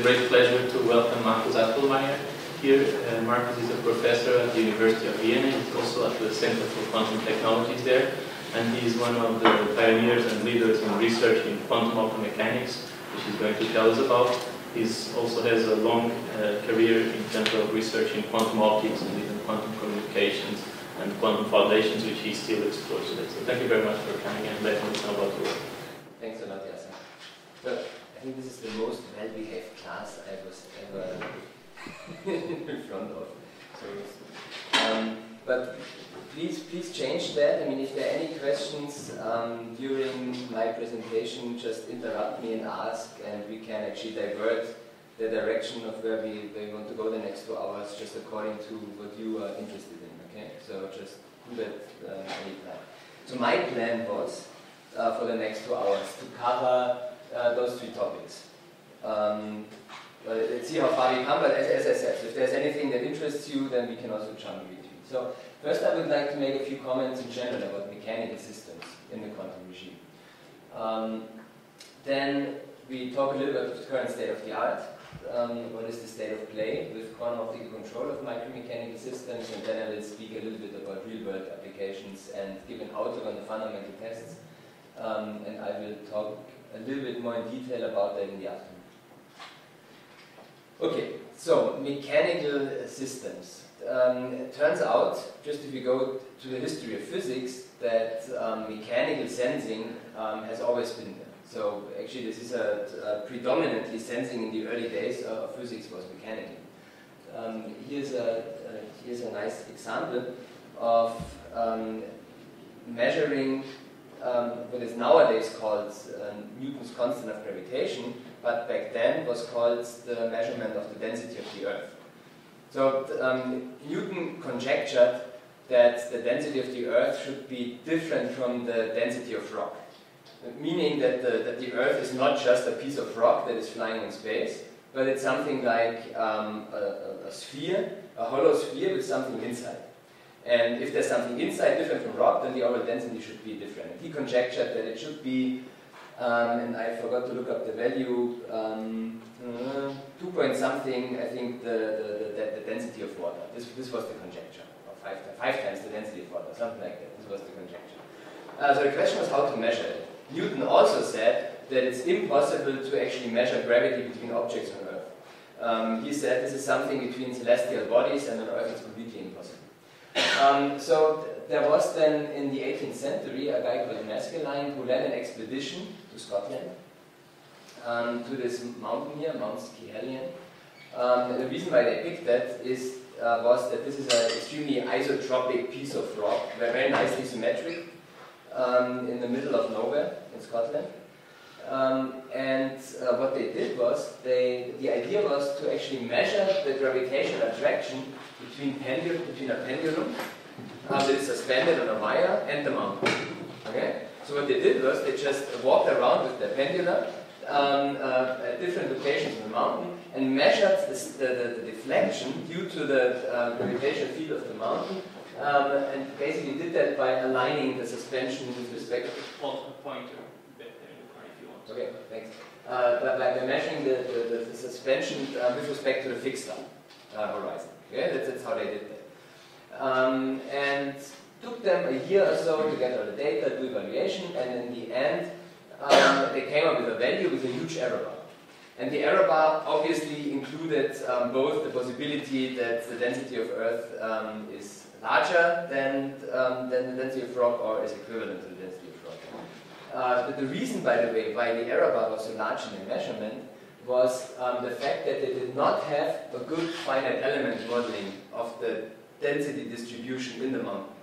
a great pleasure to welcome Markus Aspelmeyer here. Uh, Markus is a professor at the University of Vienna. He's also at the Center for Quantum Technologies there. And he's one of the pioneers and leaders in research in quantum optical mechanics, which he's going to tell us about. He also has a long uh, career in terms of research in quantum optics and even quantum communications and quantum foundations, which he still explores today. So thank you very much for coming and letting us know about your work. Thanks a lot, Yasser. I think this is the most well-behaved class I was ever in front of. So, um, but please, please change that. I mean, if there are any questions um, during my presentation, just interrupt me and ask, and we can actually divert the direction of where we, where we want to go the next two hours, just according to what you are interested in. Okay, so just do that um, anytime. So my plan was uh, for the next two hours to cover uh, those three topics. Um, let's see how far we come, but as, as, I said, if there's anything that interests you, then we can also jump between. So first I would like to make a few comments in general about mechanical systems in the quantum regime. Um, then we talk a little bit about the current state of the art, um, what is the state of play with quantum optical control of micromechanical systems, and then I will speak a little bit about real-world applications and give an outlook on the fundamental tests, um, and I will talk a little bit more in detail about that in the afternoon. Okay, so mechanical systems. Um, it turns out, just if you go to the history of physics, that um, mechanical sensing um, has always been there. So actually this is a, a, predominantly sensing in the early days of physics was mechanical. Um, here's, a, uh, here's a nice example of um, measuring um, what is nowadays called uh, Newton's constant of gravitation, but back then was called the measurement of the density of the Earth. So um, Newton conjectured that the density of the Earth should be different from the density of rock, meaning that the, that the Earth is not just a piece of rock that is flying in space, but it's something like um, a, a sphere, a hollow sphere with something inside. And if there's something inside different from rock, then the overall density should be different. He conjectured that it should be, um, and I forgot to look up the value, um, uh, 2 point something, I think, the, the, the, the, density of water. This, this was the conjecture, or five, five times the density of water, something like that. This was the conjecture. Uh, so the question was how to measure it. Newton also said that it's impossible to actually measure gravity between objects on Earth. Um, he said this is something between celestial bodies and on Earth it's completely impossible. Um, so there was then in the 18th century a guy called Maskelyne who led an expedition to Scotland um, to this mountain here, Mount Schiehallion. Um, the reason why they picked that is uh, was that this is an extremely isotropic piece of rock, very nicely symmetric, um, in the middle of nowhere in Scotland. Um, and uh, what they did was, they, the idea was to actually measure the gravitational attraction between, between a pendulum uh, that is suspended on a wire and the mountain. Okay? So what they did was they just walked around with the pendulum um, uh, at different locations in the mountain and measured the, the, the deflection due to the uh, gravitational field of the mountain um, and basically did that by aligning the suspension with respect to the pointer. Okay, thanks. Uh, by, by measuring the, the, the suspension uh, with respect to the fixed uh, horizon. Okay, that's, that's how they did that. Um, and took them a year or so to get all the data, do evaluation, and in the end, um, they came up with a value with a huge error bar. And the error bar obviously included um, both the possibility that the density of Earth um, is larger than, um, than the density of rock or is equivalent to the density. Uh, but the reason, by the way, why the error bar was so large in the measurement was um, the fact that they did not have a good finite element modeling of the density distribution in the mountain.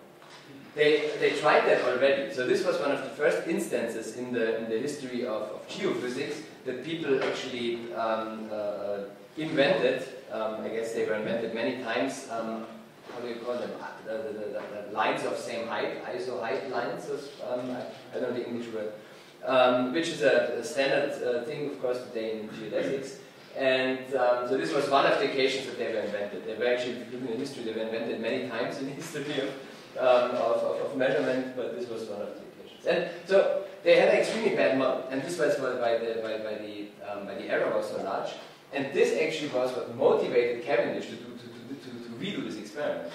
They, they tried that already. So this was one of the first instances in the, in the history of, of geophysics that people actually um, uh, invented. Um, I guess they were invented many times. How do you call them? The, the, the, the, lines of same height, iso height lines. Um, I, don't know the English word um, which is a, a standard uh, thing, of course, today in geodesics. And um, so this was one of the occasions that they were invented. They were actually, looking at history, they were invented many times in the history of, um, of, of, measurement, but this was one of the occasions. And so they had an extremely bad model, and this was why the, why, why the, um, the error was so large. And this actually was what motivated Cavendish to, do, redo this experiment.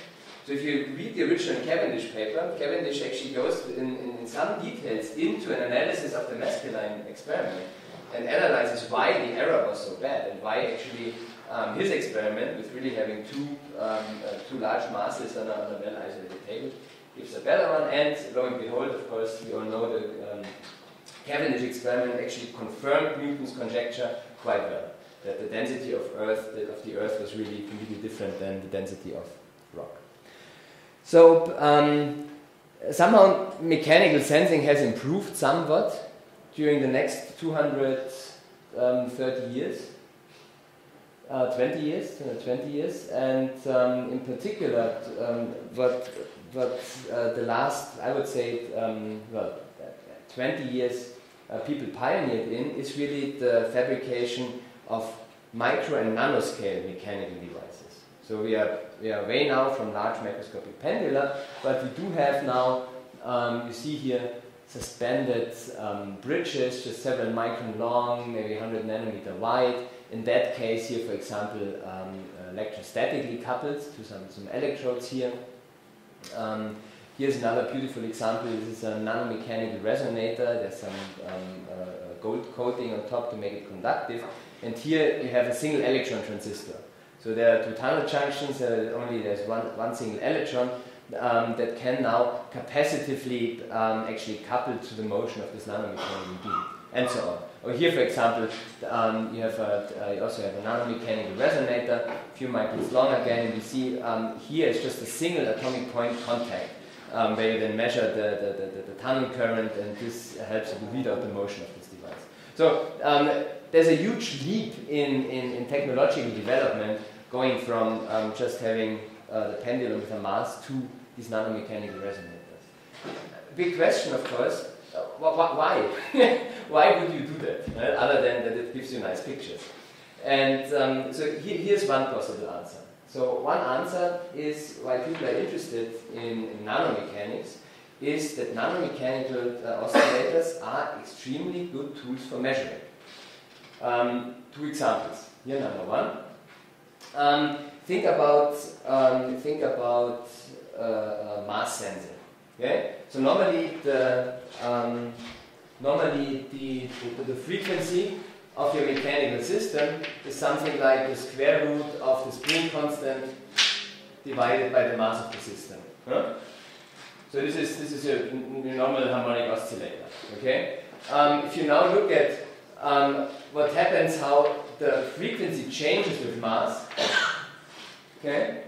So if you read the original Cavendish paper, Cavendish actually goes in, in, some details into an analysis of the Maskelyne experiment and analyzes why the error was so bad and why actually um, his experiment with really having two, um, uh, two large masses on a, on a well-isolated table gives a better one. And lo and behold, of course, we all know the um, Cavendish experiment actually confirmed Newton's conjecture quite well. That the density of Earth, of the Earth was really completely different than the density of rock. So um, somehow mechanical sensing has improved somewhat during the next 230 um, years. Uh, 20 years, 20 years, and um, in particular, um, what what uh, the last, I would say, um, well, 20 years uh, people pioneered in is really the fabrication of micro and nanoscale mechanical devices. So we are, we are away now from large macroscopic pendula, but we do have now, um, you see here, suspended um, bridges, just several micron long, maybe 100 nanometer wide. In that case here, for example, um, electrostatically coupled to some, some electrodes here. Um, here's another beautiful example. This is a nanomechanical resonator. There's some um, uh, gold coating on top to make it conductive. And here you have a single electron transistor. So there are two tunnel junctions, uh, only there's one, one single electron um, that can now capacitively um, actually couple to the motion of this nanomechanical beam, and so on. Or here, for example, um, you have a, uh, you also have a nanomechanical resonator, a few microns long again, and you see um, here is just a single atomic point contact, um, where you then measure the, the, the, the, tunnel current, and this helps you to read out the motion of this device. So um, there's a huge leap in, in, in technological development going from um, just having uh, the pendulum with a mass to these nanomechanical resonators. Big question, of course, uh, why? why would you do that, right? other than that it gives you nice pictures? And um, so he, here's one possible answer. So one answer is why people are interested in, in nanomechanics is that nanomechanical uh, oscillators are extremely good tools for measuring. Um, two examples. Here, number one. Um, think about um, think about uh, uh, mass sensor. Okay, so normally the um, normally the, the, the frequency of your mechanical system is something like the square root of the spring constant divided by the mass of the system. Huh? So this is this is a normal harmonic oscillator. Okay. Um, if you now look at um, what happens, how the frequency changes with mass, okay,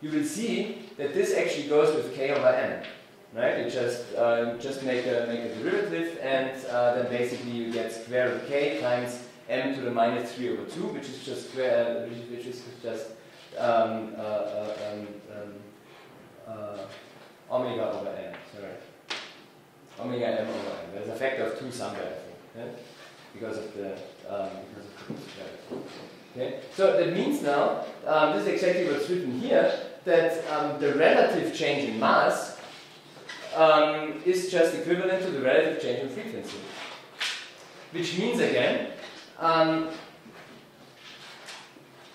you will see that this actually goes with k over m. Right? You just uh, just make a make a derivative, and uh, then basically you get square root k times m to the minus three over two, which is just square, which is just um, uh, uh um, um, uh, omega over n. Sorry, omega m over n. There's a factor of two somewhere, because of the um, because of the Okay, so that means now um, this is exactly what's written here that um, the relative change in mass um, is just equivalent to the relative change in frequency. Which means again, um,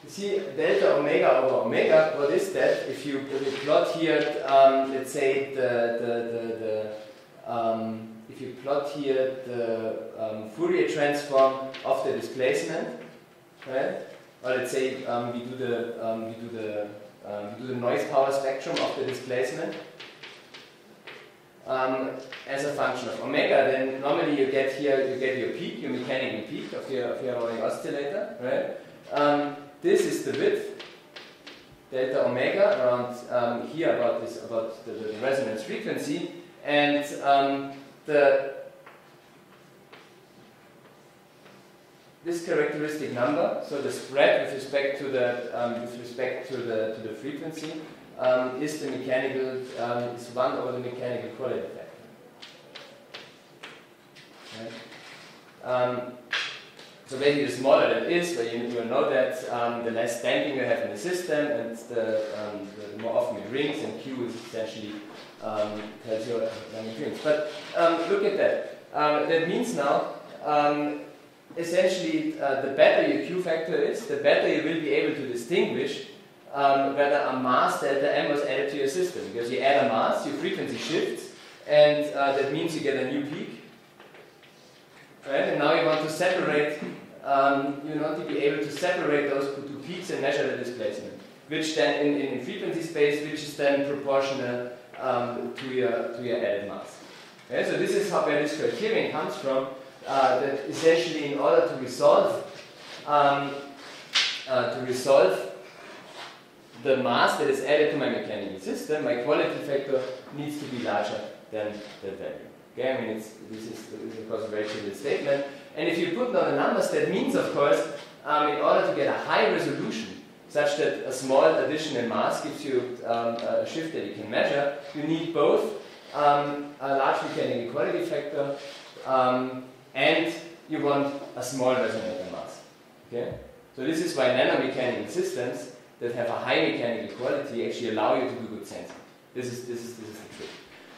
you see delta omega over omega, what is that? If you, if you plot here, um, let's say the, the, the, the um, if you plot here the um, Fourier transform of the displacement, right? Or let's say um, we do the we do the um, do the noise power spectrum of the displacement um, as a function of omega, then normally you get here, you get your peak, your mechanical peak of your, of your harmonic oscillator, right? Um, this is the width, delta omega, around um, here about this, about the, the resonance frequency, and the this characteristic number, so the spread with respect to the um, with respect to the to the frequency, um, is the mechanical um, is one over the mechanical quality factor. Right? Um, so basically, the smaller that is, well, you, you know that um, the less damping you have in the system, and the, um, the, more often it rings, and Q is essentially tells you many rings. But look at that. that means now essentially, uh, the better your Q factor is, the better you will be able to distinguish um, whether a mass delta m was added to your system. Because you add a mass, your frequency shifts, and uh, that means you get a new peak. Right? And now you want to separate, um, you want to be able to separate those two peaks and measure the displacement, which then in, in frequency space, which is then proportional um, to your to your added mass. Okay? So this is how where this criterion comes from. Uh, that essentially, in order to resolve um, uh, to resolve the mass that is added to my mechanical system, my quality factor needs to be larger than that value. Okay, I mean, this is, this is of course a very trivial statement. And if you put down the numbers, that means, of course, um, in order to get a high resolution, such that a small addition in mass gives you um, a shift that you can measure, you need both um, a large mechanical quality factor um, and you want a small resonator mass. Okay? So this is why nanomechanical systems that have a high mechanical quality actually allow you to do good sensing. This is, this is, this is the trick.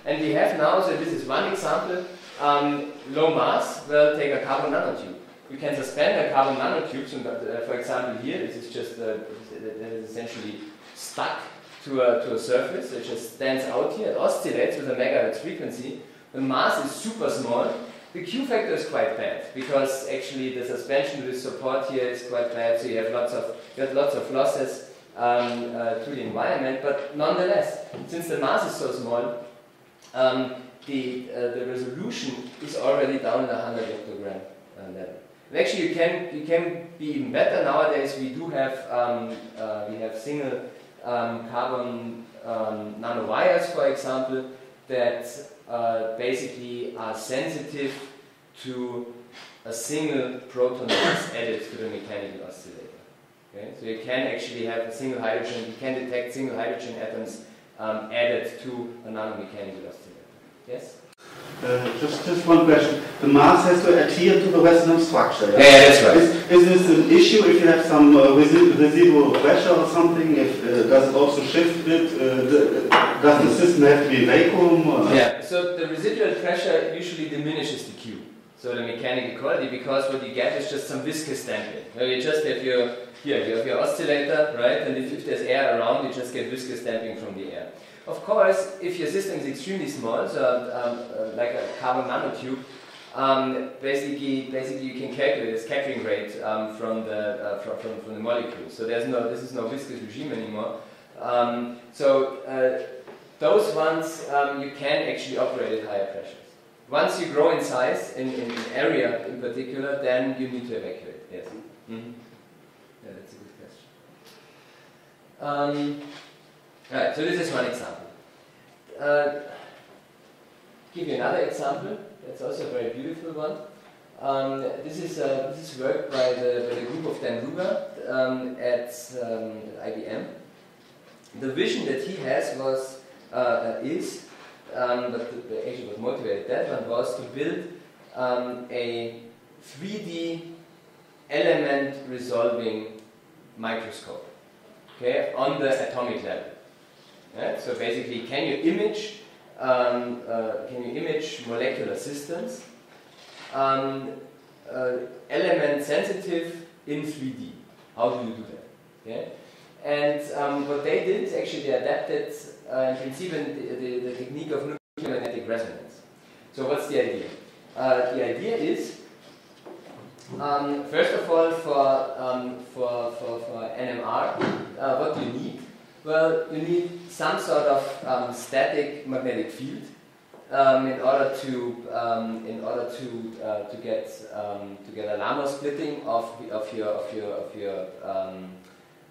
And we have now, so this is one example, um, low mass, well, take a carbon nanotube. You can suspend a carbon nanotube, so uh, for example here, this is just, uh, that is essentially stuck to a, to a surface, it just stands out here, it oscillates with a megahertz frequency, the mass is super small, the Q factor is quite bad because actually the suspension with support here is quite bad, so you have lots of you have lots of losses um, uh, to the environment. But nonetheless, since the mass is so small, um, the uh, the resolution is already down in the 100 zeptogram uh, level. And actually, you can you can be even better nowadays. We do have um, uh, we have single um, carbon um, nanowires, for example, that uh, basically are sensitive to a single proton mass added to the mechanical oscillator. Okay? So you can actually have a single hydrogen, you can detect single hydrogen atoms um, added to a nanomechanical oscillator. Yes? Uh, just, just one question. The mass has to adhere to the resonance structure. Yeah, yeah that's right. Is, is, this an issue if you have some uh, residual pressure or something? If, uh, does it also shift it? Uh, the, does the system have to be vacuum? Or? Yeah, so the residual pressure usually diminishes the Q, so the mechanical quality, because what you get is just some viscous damping. You just have your, here, you have your oscillator, right, and if, if there's air around, you just get viscous damping from the air. Of course, if your system is extremely small, so um, uh, like a carbon nanotube, um, basically, basically you can calculate the scattering rate um, from the uh, from, from, from, the molecule. So there's no this is no viscous regime anymore. Um, so uh, those ones um, you can actually operate at higher pressures. Once you grow in size, in, in, area in particular, then you need to evacuate. Yes. Mm -hmm. Yeah, that's a good question. Right, so this is one example. Uh, give you another example. That's also a very beautiful one. Um, this is uh, this is work by the, by the group of Dan Rugar um, at um, IBM. The vision that he has was uh, is, um, but the, the actually what motivated that one was to build um, a 3D element resolving microscope, okay, on the atomic level. Right? So basically, can you image um, uh, can you image molecular systems um, uh, element sensitive in 3D? How do you do that? And um, what they did is actually they adapted uh, in principle the, the, the, technique of nuclear magnetic resonance. So what's the idea? Uh, the idea is um, first of all, for, um, for, for, for NMR, uh, what do you need? Well, you need some sort of um, static magnetic field um, in order to um, in order to uh, to get um, to get a Larmor splitting of of your of your of your um,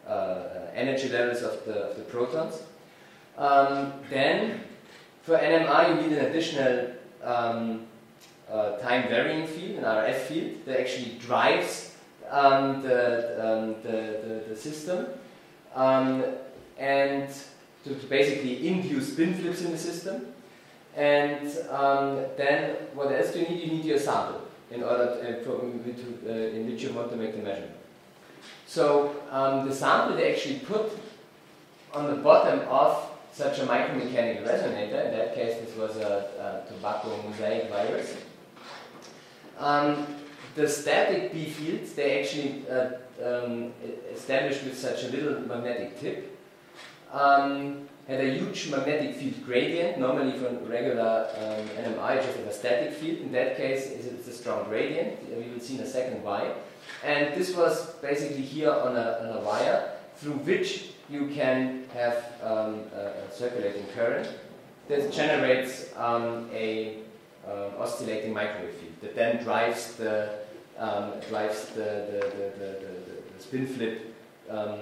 uh, energy levels of the of the protons. Um, then, for NMR, you need an additional uh, time varying field, an RF field that actually drives the, the, the, the system. And to, to basically induce spin flips in the system. And um, then what else do you need? You need your sample in order to, uh, to, uh, in which you want to make the measurement. So um, the sample they actually put on the bottom of such a micromechanical resonator, in that case this was a, a tobacco mosaic virus, um, the static B fields, they actually uh, um, established with such a little magnetic tip, um, had a huge magnetic field gradient. Normally for regular um, NMR, just have a static field. In that case, it's a strong gradient. We will see in a second why. And this was basically here on a, on a wire through which you can have um, a, circulating current that generates um, a uh, oscillating microwave field that then drives the um, drives the, the, the, the, spin flip um,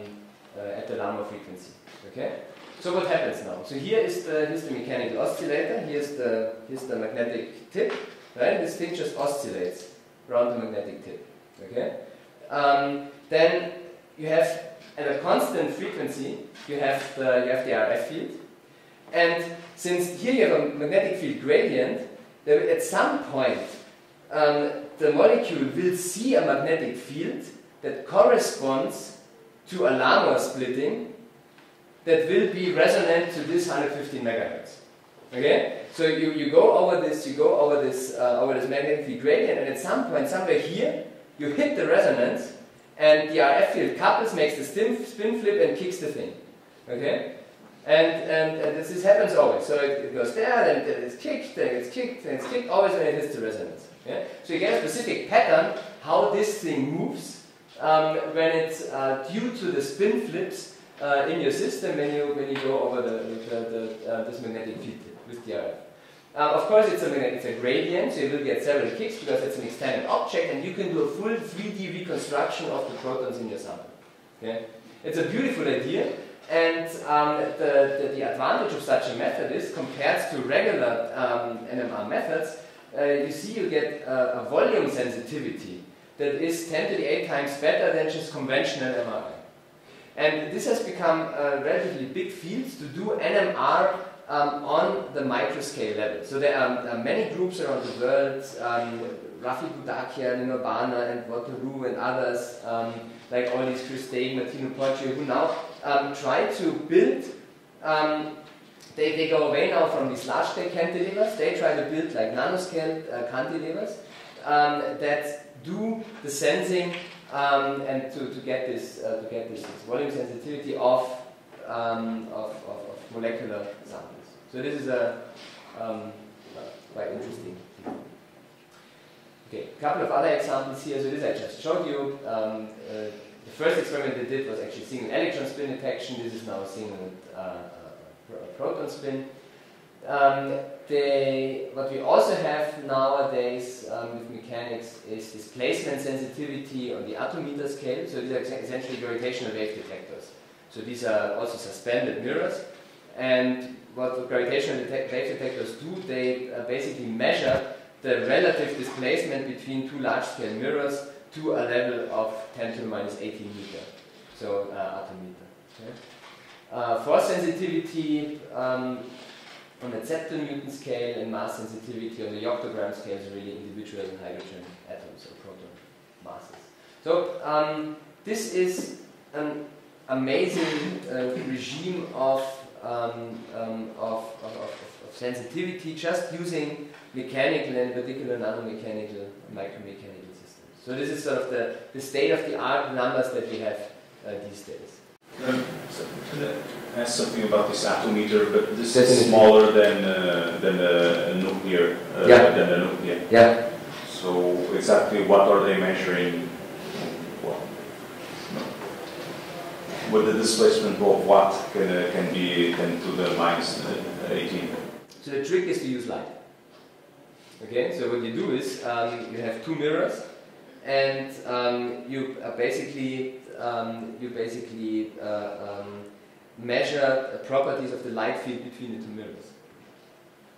uh, at the Larmor frequency. Okay. So what happens now? So here is the here's the mechanical oscillator. Here's the here's the magnetic tip. Right. This thing just oscillates around the magnetic tip. Okay. Um, then you have at a constant frequency you have the you have the RF field, and since here you have a magnetic field gradient, at some point um, the molecule will see a magnetic field that corresponds to a Larmor splitting that will be resonant to this 115 megahertz. Okay? So you, you go over this, you go over this, uh, over this magnetic field gradient, and at some point, somewhere here, you hit the resonance, and the RF field couples, makes the spin, spin flip, and kicks the thing. Okay? And, and, and this, this, happens always. So it, it, goes there, then it's kicked, then it's kicked, then it's kicked, always when it hits the resonance. Yeah? So you get a specific pattern how this thing moves um, when it's uh, due to the spin flips uh, in your system when you, when you go over the, the, the uh, this magnetic field with the RF. Um, of course, it's a, it's a gradient, so you will get several kicks because it's an extended object, and you can do a full 3D reconstruction of the protons in your sample. Okay? It's a beautiful idea, and um, the, the, the, advantage of such a method is, compared to regular um, NMR methods, uh, you see you get a, a volume sensitivity that is 10 to the 8 times better than just conventional MRI. And this has become a relatively big field to do NMR um, on the microscale level. So there are, uh, many groups around the world, um, Rafi Budakian in Urbana and Waterloo and others, um, like all these Chris Day, Martino Poggio, who now um, try to build, um, they, they go away now from these large scale cantilevers, they try to build like nanoscale uh, cantilevers um, that do the sensing um, and to, to get this uh, to get this, volume sensitivity of, um, of, of, of, molecular samples. So this is a um, quite interesting. Okay, a couple of other examples here. So this I just showed you. Um, uh, the first experiment they did was actually single electron spin detection. This is now a single uh, uh proton spin. Um, they, what we also have nowadays um, with mechanics is displacement sensitivity on the attometer scale. So these are essentially gravitational wave detectors. So these are also suspended mirrors. And what gravitational wave detectors do, they uh, basically measure the relative displacement between two large-scale mirrors to a level of 10 to the minus 18 meter. So uh, attometer. Okay. Uh, force sensitivity um, on the zeptonewton scale and mass sensitivity on the yoctogram scale is really individual hydrogen atoms or proton masses. So um, this is an amazing uh, regime of, um, um, of, of, of, of, sensitivity just using mechanical and particular nanomechanical micromechanical systems. So this is sort of the, the state-of-the-art numbers that we have uh, these days. Um, so, ask something about this attometer, but this Definitely. is smaller than uh, than a, nuclear uh, yeah. than a nuclear. Yeah. So exactly what are they measuring? Well, with the displacement of what can uh, can be 10 to the uh, 18. So the trick is to use light. Okay, so what you do is um, you have two mirrors, and um, you basically um, you basically uh, um, measure the properties of the light field between the two mirrors.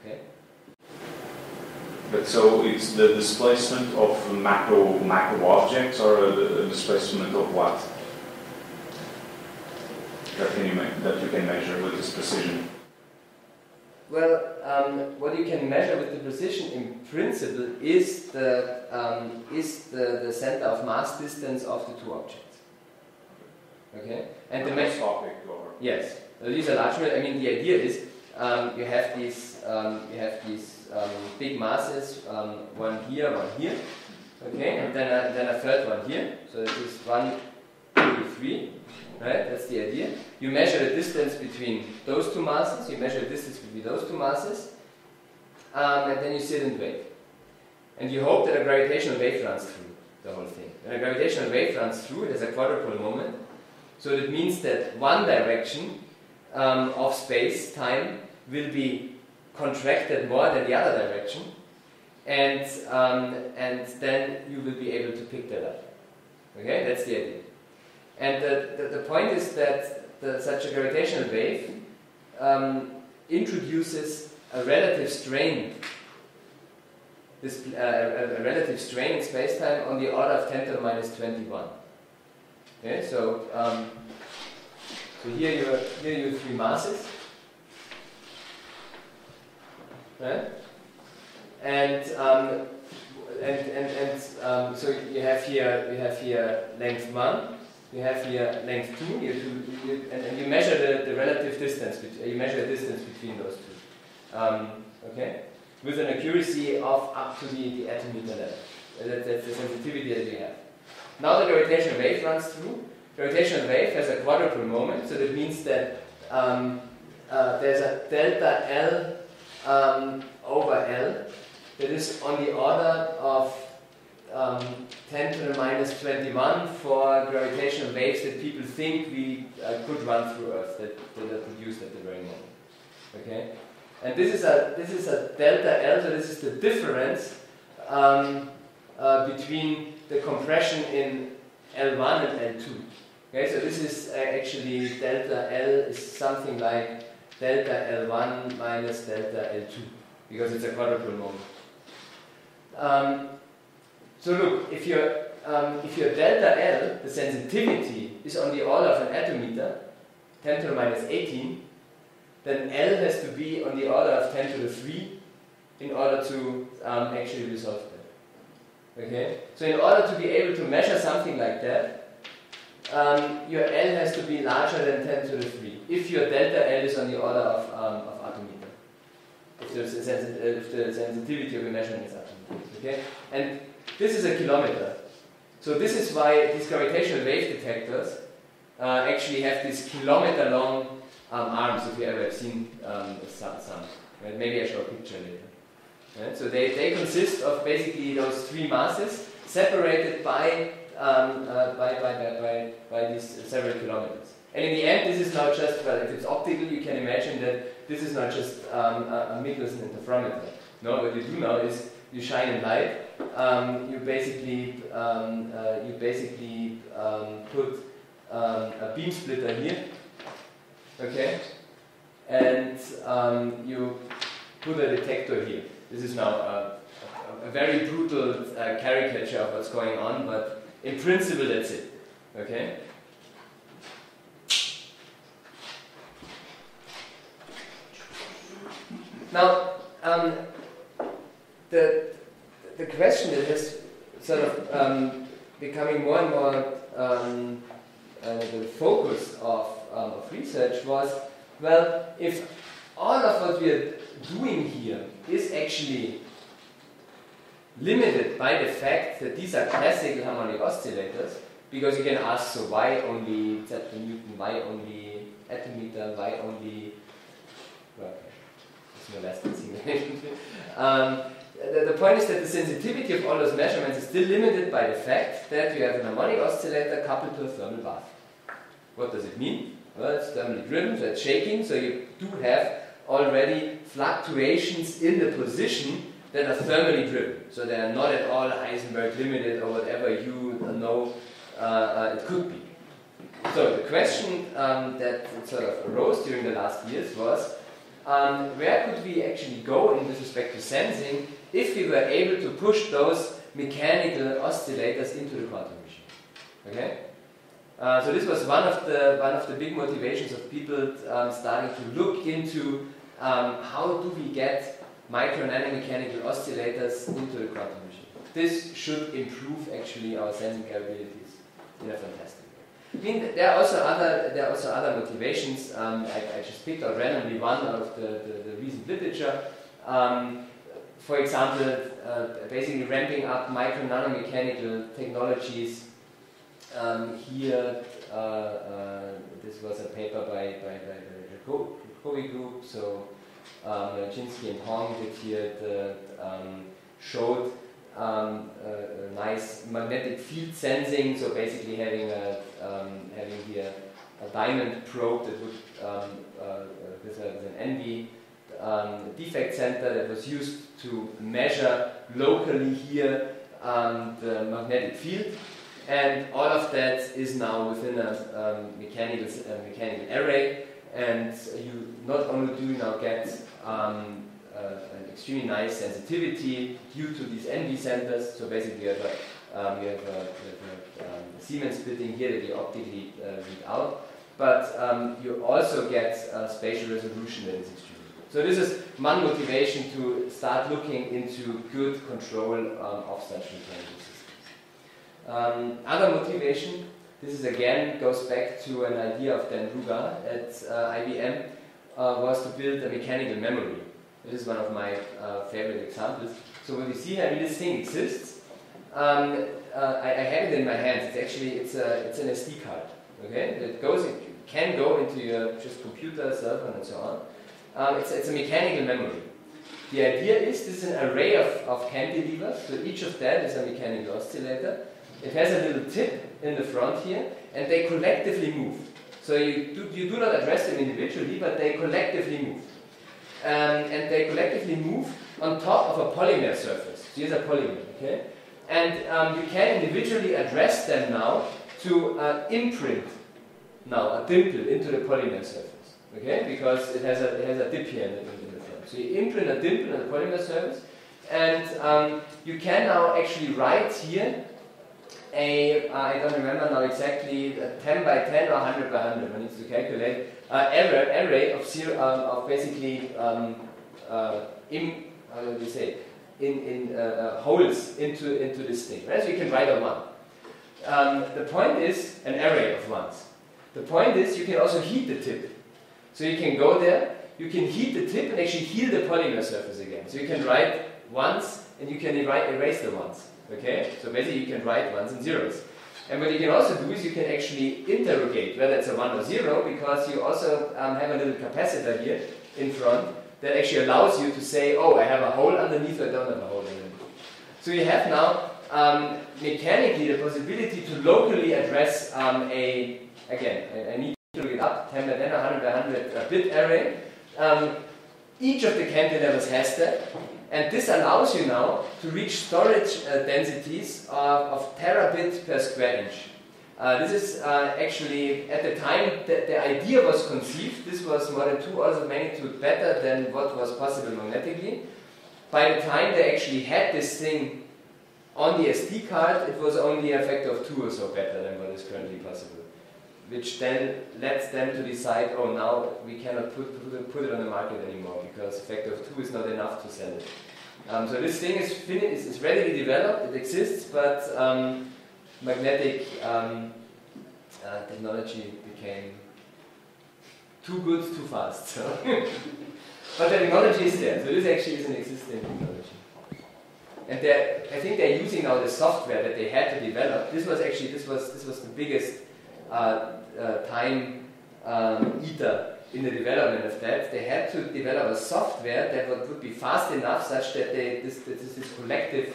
Okay. But so it's the displacement of macro macro objects, or the displacement of what? That, can you that you can measure with this precision. Well, um, what you can measure with the precision in principle is the um, is the, the center of mass distance of the two objects. Okay, and the microscopic or yes, these are large. I mean, the idea is um, you have these um, you have these um, big masses, um, one here, one here, Okay, and then a, then a third one here. So this is one, two, three. Right? That's the idea. You measure the distance between those two masses. You measure the distance between those two masses, um, and then you sit and wait. And you hope that a gravitational wave runs through the whole thing. When a gravitational wave runs through, it has a quadrupole moment. So that means that one direction um, of space, time, will be contracted more than the other direction, and, um, and then you will be able to pick that up. Okay, that's the idea. And the, the, the point is that the, such a gravitational wave um, introduces a relative strain, this, uh, a, a, relative strain in space-time on the order of 10 to the minus 21. Okay, so, um, so here you have, here you have three masses, right? And um, and and, and um, so you have here you have here length one, you have here length two, you, you, and, and, you measure the, the relative distance. You measure the distance between those two. Um, okay, with an accuracy of up to the, the attometer level. That, that's the sensitivity that we have. Now the gravitational wave runs through. Gravitational wave has a quadrupole moment, so that means that um, uh, there's a delta L um, over L that is on the order of um, 10 to the minus 21 for gravitational waves that people think we uh, could run through Earth, that, that are produced at the very moment. Okay? And this is a, this is a delta L, so this is the difference um, uh, between the compression in L1 and L2. Okay, so this is uh, actually delta L is something like delta L1 minus delta L2 because it's a quadrupole moment. Um, so look, if your um, if your delta L, the sensitivity, is on the order of an attometer, 10 to the minus 18, then L has to be on the order of 10 to the 3 in order to um, actually resolve. Okay? So in order to be able to measure something like that, um, your L has to be larger than 10 to the 3 if your delta L is on the order of, um, of attometer. If the, if the sensitivity of your measurement is attometer. Okay? And this is a kilometer. So this is why these gravitational wave detectors uh, actually have these kilometer long um, arms, if you ever have seen um, some. Right? Maybe I show a picture later. So they, they consist of basically those three masses separated by, um, uh, by, by, by, by, by these several kilometers. And in the end, this is not just, well, if it's optical, you can imagine that this is not just um, a, a Michelson interferometer. No, what you do now is you shine a light, um, you basically um, uh, you basically um, put um, a beam splitter here, okay, and um, you put a detector here. This is now a, a, a very brutal uh, caricature of what's going on, but in principle that's it, okay. Now, um, the, the question that is sort of um, becoming more and more um, uh, the focus of, um, of research was, well, if all of what we are doing here is actually limited by the fact that these are classical harmonic oscillators, because you can ask, so why only zeptonewton, why only attometer, why only, well, it's than simulation. um, the, the, point is that the sensitivity of all those measurements is still limited by the fact that you have an harmonic oscillator coupled to a thermal bath. What does it mean? Well, it's thermally driven, so it's shaking, so you do have already fluctuations in the position that are thermally driven. So they are not at all Heisenberg limited or whatever you know uh, uh, it could be. So the question um, that sort of arose during the last years was, um, where could we actually go in with respect to sensing if we were able to push those mechanical oscillators into the quantum regime. Okay? Uh, so this was one of the one of the big motivations of people um, starting to look into um, how do we get micro nanomechanical oscillators into the quantum regime. This should improve actually our sensing capabilities in a fantastic way. I mean, there are also other there are also other motivations. Um, I, I, just picked out randomly one out of the, the, the recent literature. Um, for example, uh, basically ramping up micro nanomechanical technologies. Um, here, uh, uh, this was a paper by, by, by the So um, Chinsky and Hong did here the, um, showed um, a, a nice magnetic field sensing, so basically having a, um, having here a diamond probe that would um, uh, with, a, with an NV um, defect center that was used to measure locally here um, the magnetic field. And all of that is now within a um, mechanical, a mechanical array. And you not only do you now get um, uh, an extremely nice sensitivity due to these NV centers. So basically, you have a, um, you have a, you have a um, Zeeman splitting here that you optically uh, read out. But um, you also get spatial resolution that is extremely good. so this is one motivation to start looking into good control um, of such mechanical systems. Um, other motivation, this is again goes back to an idea of Dan Rugar at uh, IBM, uh, was to build a mechanical memory. This is one of my uh, favorite examples. So what you see here, I mean, this thing exists. Um, uh, I, I, have it in my hands. It's actually it's a it's an SD card. Okay, it goes it can go into your just computer, cell phone, and so on. Um, it's, it's a mechanical memory. The idea is this is an array of, of cantilevers, so each of that is a mechanical oscillator. It has a little tip in the front here, and they collectively move. So you do, you do not address them individually, but they collectively move. Um, and they collectively move on top of a polymer surface. Here's a polymer, okay? And um, you can individually address them now to uh, imprint now a dimple into the polymer surface okay? Because it has a, it has a dip here in the, in the front. So you imprint a dimple in the polymer surface, and um, you can now actually write here a, uh, I don't remember now exactly, 10 by 10 or 100 by 100, I need to calculate, uh, array, array of, zero, um, of basically, um, uh, in, how do we say, in, in uh, uh, holes into, into this thing. Right? So you can write a 1. Um, the point is an array of ones. The point is you can also heat the tip. So you can go there, you can heat the tip and actually heal the polymer surface again. So you can write ones and you can erase the ones. Okay? So basically you can write ones and zeros. And what you can also do is you can actually interrogate whether it's a 1 or 0 because you also um, have a little capacitor here in front that actually allows you to say, oh, I have a hole underneath or I don't have a hole underneath. So you have now um, mechanically the possibility to locally address um, a, again, I, I need to look it up, 10 by 10, 100 by 100 bit array. Um, each of the cantilevers has that, and this allows you now to reach storage uh, densities of, of, terabit per square inch. Uh, this is uh, actually, at the time that the idea was conceived, this was more than two orders of magnitude better than what was possible magnetically. By the time they actually had this thing on the SD card, it was only a factor of two or so better than what is currently possible which then lets them to decide, oh, now we cannot put, put, it on the market anymore because factor of two is not enough to sell it. Um, so this thing is, finished, it's readily developed, it exists, but um, magnetic um, uh, technology became too good too fast. So. but the technology is there, so this actually is an existing technology. And I think they're using now the software that they had to develop. This was actually this was this was the biggest uh, time um, eater in the development of that. They had to develop a software that would, be fast enough such that they, this, this, this collective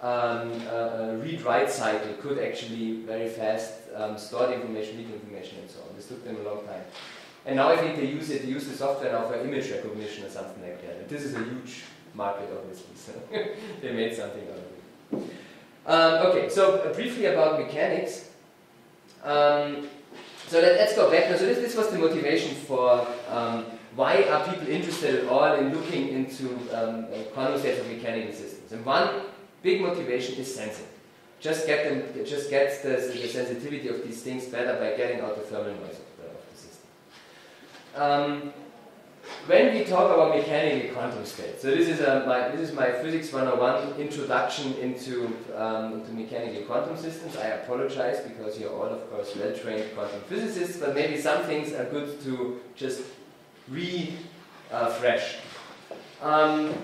um, uh, read-write cycle could actually very fast um, store the information, read information, and so on. This took them a long time. And now I think they use it, they use the software now for image recognition or something like that. And this is a huge market, obviously, so they made something out of it. Um, okay, so uh, briefly about mechanics. Um, so let, us go back. So this, this was the motivation for um, why are people interested at all in looking into um, quantum mechanical systems. And one big motivation is sensing. Just get them, just get the, the sensitivity of these things better by getting out the thermal noise of the, of the system. Um, when we talk about mechanical quantum states, so this is, a, my, this is my Physics 101 introduction into, um, mechanical quantum systems. I apologize because you're all, of course, well-trained quantum physicists, but maybe some things are good to just refresh. Um,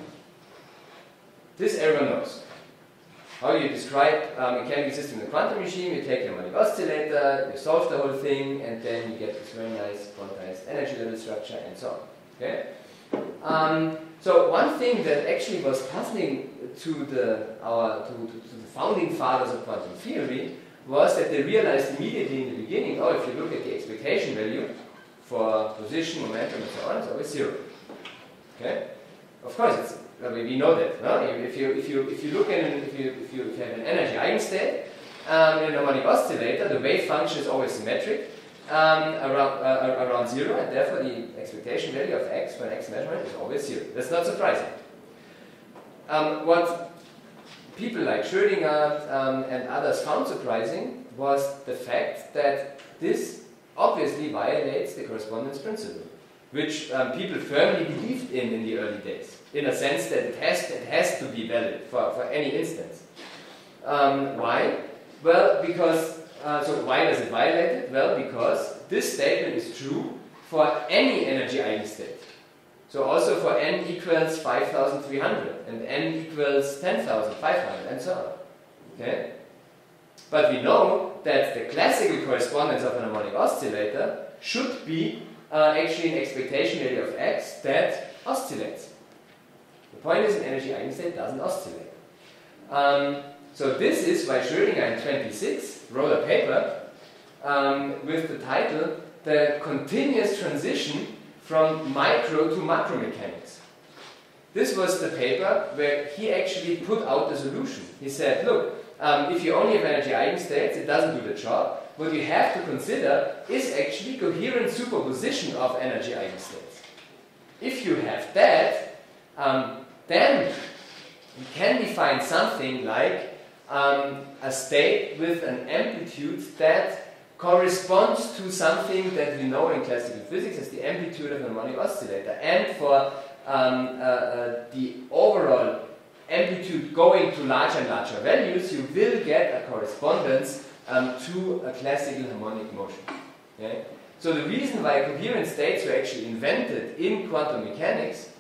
This everyone knows. How you describe a mechanical system in a quantum regime, you take your harmonic oscillator, you solve the whole thing, and then you get this very nice quantized energy level structure and so on. Okay? Um, so one thing that actually was puzzling to the, our, to, to, to the founding fathers of quantum theory was that they realized immediately in the beginning, oh, if you look at the expectation value for position, momentum, and so on, it's always zero. Okay? Of course, it's, I mean, we know that. No? If you if you if you look at if you if you, if you have an energy eigenstate um, in a harmonic oscillator, the wave function is always symmetric um, around uh, around zero, and therefore the expectation value of x for an x measurement is always zero. That's not surprising. Um, what people like Schrödinger um, and others found surprising was the fact that this obviously violates the correspondence principle, which um, people firmly believed in in the early days, in a sense that it has, it has to be valid for, for any instance. Um, why? Well, because, uh, so why does it violate it? Well, because this statement is true for any energy eigenstate. So also for n equals 5300 and n equals 10,500 and so on. Okay? But we know that the classical correspondence of an harmonic oscillator should be uh, actually an expectation value of x that oscillates. The point is an energy eigenstate doesn't oscillate. Um, so this is why Schrödinger in 26 wrote a paper um, with the title The Continuous Transition from Micro to Macro Mechanics. This was the paper where he actually put out the solution. He said, look, um, if you only have energy eigenstates, it doesn't do the job. What you have to consider is actually coherent superposition of energy eigenstates. If you have that, um, then you can define something like um, a state with an amplitude that corresponds to something that we know in classical physics as the amplitude of a harmonic oscillator. And for um, uh, uh, the overall amplitude going to larger and larger values, you will get a correspondence um, to a classical harmonic motion. Okay? So the reason why coherent states were actually invented in quantum mechanics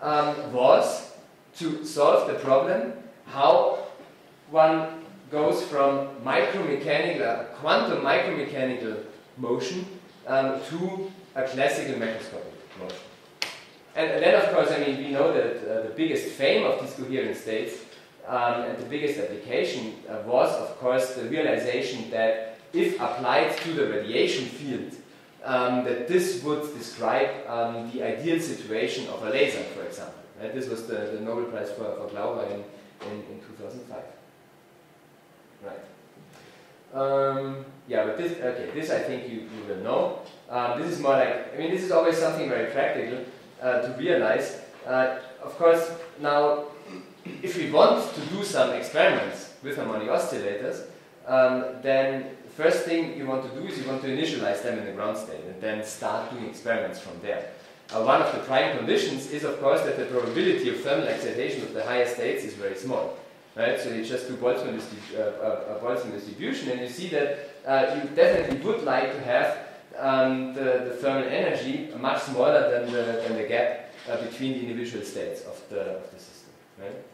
um, was to solve the problem how one goes from micromechanical, quantum micromechanical motion um, to a classical macroscopic motion. And then, of course, I mean, we know that uh, the biggest fame of these coherent states um, and the biggest application uh, was, of course, the realization that if applied to the radiation field, um, that this would describe um, the ideal situation of a laser, for example. Right? This was the, the Nobel Prize for, for Glauber in, in, in 2005. Right. Um, yeah, but this, okay, this I think you, you will know. Um, this is more like, I mean, this is always something very practical uh, to realize. Uh, of course, now, if we want to do some experiments with harmonic oscillators, um, then first thing you want to do is you want to initialize them in the ground state and then start doing experiments from there. Uh, one of the prime conditions is, of course, that the probability of thermal excitation of the higher states is very small. Right? So you just do Boltzmann, distrib uh, uh, Boltzmann distribution, and you see that uh, you definitely would like to have um, the, the, thermal energy much smaller than the, than the gap between the individual states of the, of the system. Right?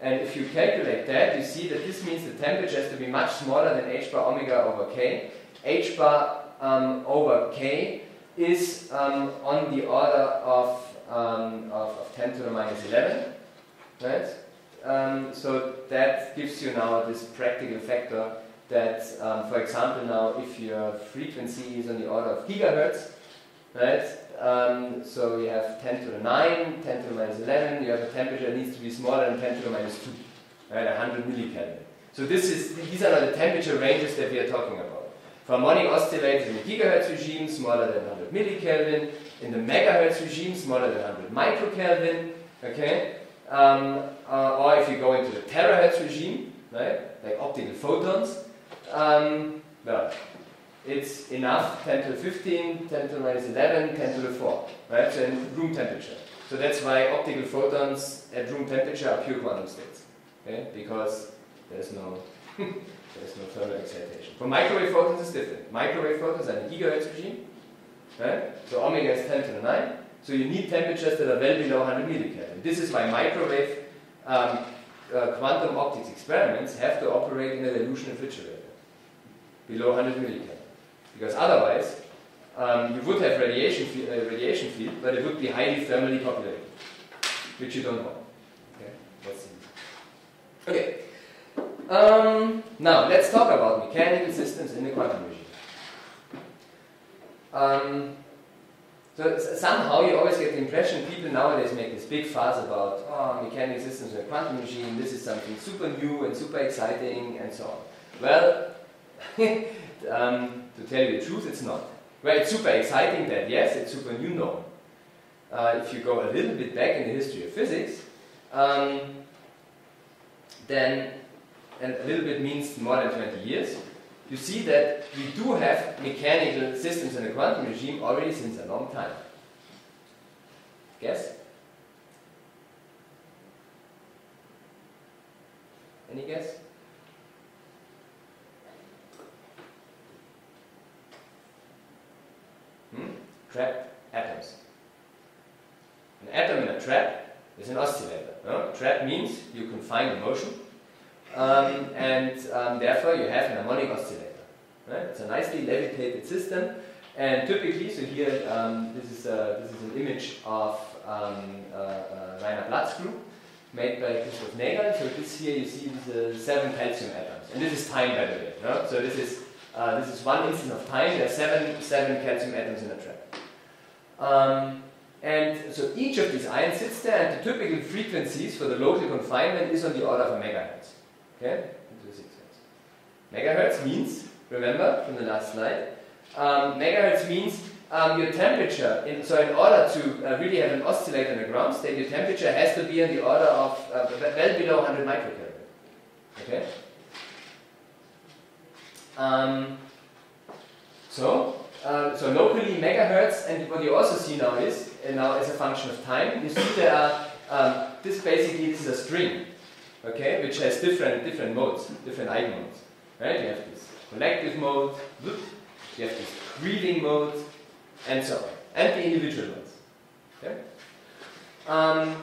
And if you calculate that, you see that this means the temperature has to be much smaller than h bar omega over k. h bar um, over k is um, on the order of, um, of, of, 10 to the minus 11. Right? Um, so that gives you now this practical factor that, um, for example, now if your frequency is on the order of gigahertz, right? Um, so you have 10 to the 9, 10 to the minus 11, you have a temperature that needs to be smaller than 10 to the minus 2, right? 100 millikelvin. So this is, these are the temperature ranges that we are talking about. For harmonic oscillators in the gigahertz regime, smaller than 100 millikelvin. In the megahertz regime, smaller than 100 microkelvin. Okay? Um, uh, or if you go into the terahertz regime, right? Like optical photons, um, well, it's enough 10 to the 15, 10 to the minus 11, 10 to the 4, right? So room temperature. So that's why optical photons at room temperature are pure quantum states, okay? Because there's no there's no thermal excitation. For microwave photons, it's different. Microwave photons are in gigahertz regime, right? So omega is 10 to the 9. So you need temperatures that are well below 100 millikelvin. This is why microwave um, uh, quantum optics experiments have to operate in a dilution refrigerator below 100 millikelvin. Because otherwise, um, you would have radiation, uh, radiation field, but it would be highly thermally populated, which you don't want. Okay, see. Okay. Um, now, let's talk about mechanical systems in the quantum regime. Um, so somehow you always get the impression people nowadays make this big fuss about oh, mechanical systems in a quantum regime, this is something super new and super exciting and so on. Well, um, to tell you the truth, it's not. Well, it's super exciting that yes, it's super new, no. Uh, if you go a little bit back in the history of physics, um, then, and a little bit means more than 20 years, you see that we do have mechanical systems in the quantum regime already since a long time. Guess? Any guess? Hmm? Trapped atoms. An atom in a trap is an oscillator. No? Trap means you confine the motion, um, and um, therefore you have an harmonic oscillator. Right? It's a nicely levitated system, and typically, so here um, this is a, this is an image of um, uh, uh, Rainer Blatt's group made by Christoph Nägerl. So this here you see the seven calcium atoms, and this is time by the way. No? So this is uh, this is one instant of time. There are seven seven calcium atoms in a trap. Um, and so each of these ions sits there, and the typical frequencies for the local confinement is on the order of a megahertz. Okay? Megahertz means, remember from the last slide, um, megahertz means um, your temperature. In, so in order to uh, really have an oscillator in the ground state, your temperature has to be in the order of uh, well below 100 microkelvin. Okay? Um, so, uh, so locally megahertz, and what you also see now is, and now as a function of time, you see there are, um, this basically this is a string, okay, which has different different modes, different eigenmodes, right? You have this collective mode, you have this breathing mode, and so on, and the individual ones. Okay. Um,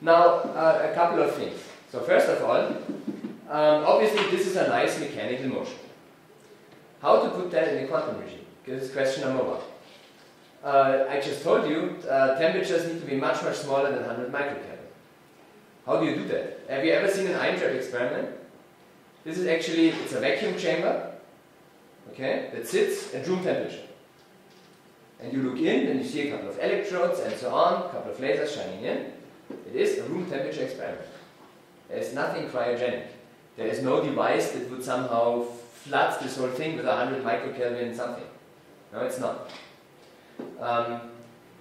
now uh, a couple of things. So first of all, um, obviously this is a nice mechanical motion. How to put that in the quantum regime? This is question number one. Uh, I just told you uh, temperatures need to be much much smaller than 100 microkelvin. How do you do that? Have you ever seen an ion trap experiment? This is actually it's a vacuum chamber, okay, that sits at room temperature. And you look in and you see a couple of electrodes and so on, a couple of lasers shining in. It is a room temperature experiment. There is nothing cryogenic. There is no device that would somehow flood this whole thing with 100 microkelvin something. No, it's not. Um,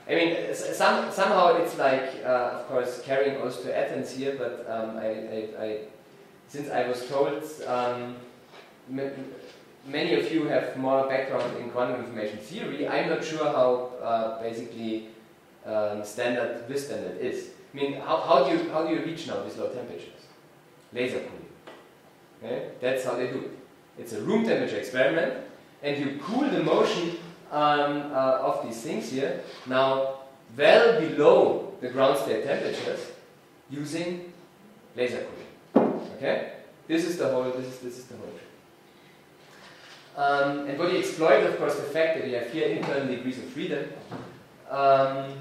I mean, some, somehow it's like, uh, of course, carrying us to Athens here, but um, I, I, I, since I was told um, many of you have more background in quantum information theory, I'm not sure how uh, basically um, standard this standard is. I mean, how, how, do you, how do you reach now these low temperatures? Laser cooling. Okay? That's how they do it. It's a room temperature experiment, and you cool the motion um, uh, of these things here now well below the ground state temperatures using laser cooling. Okay, this is the whole. This is this is the whole. Um, and what you exploit, of course, the fact that you have here internal degrees of freedom. Um,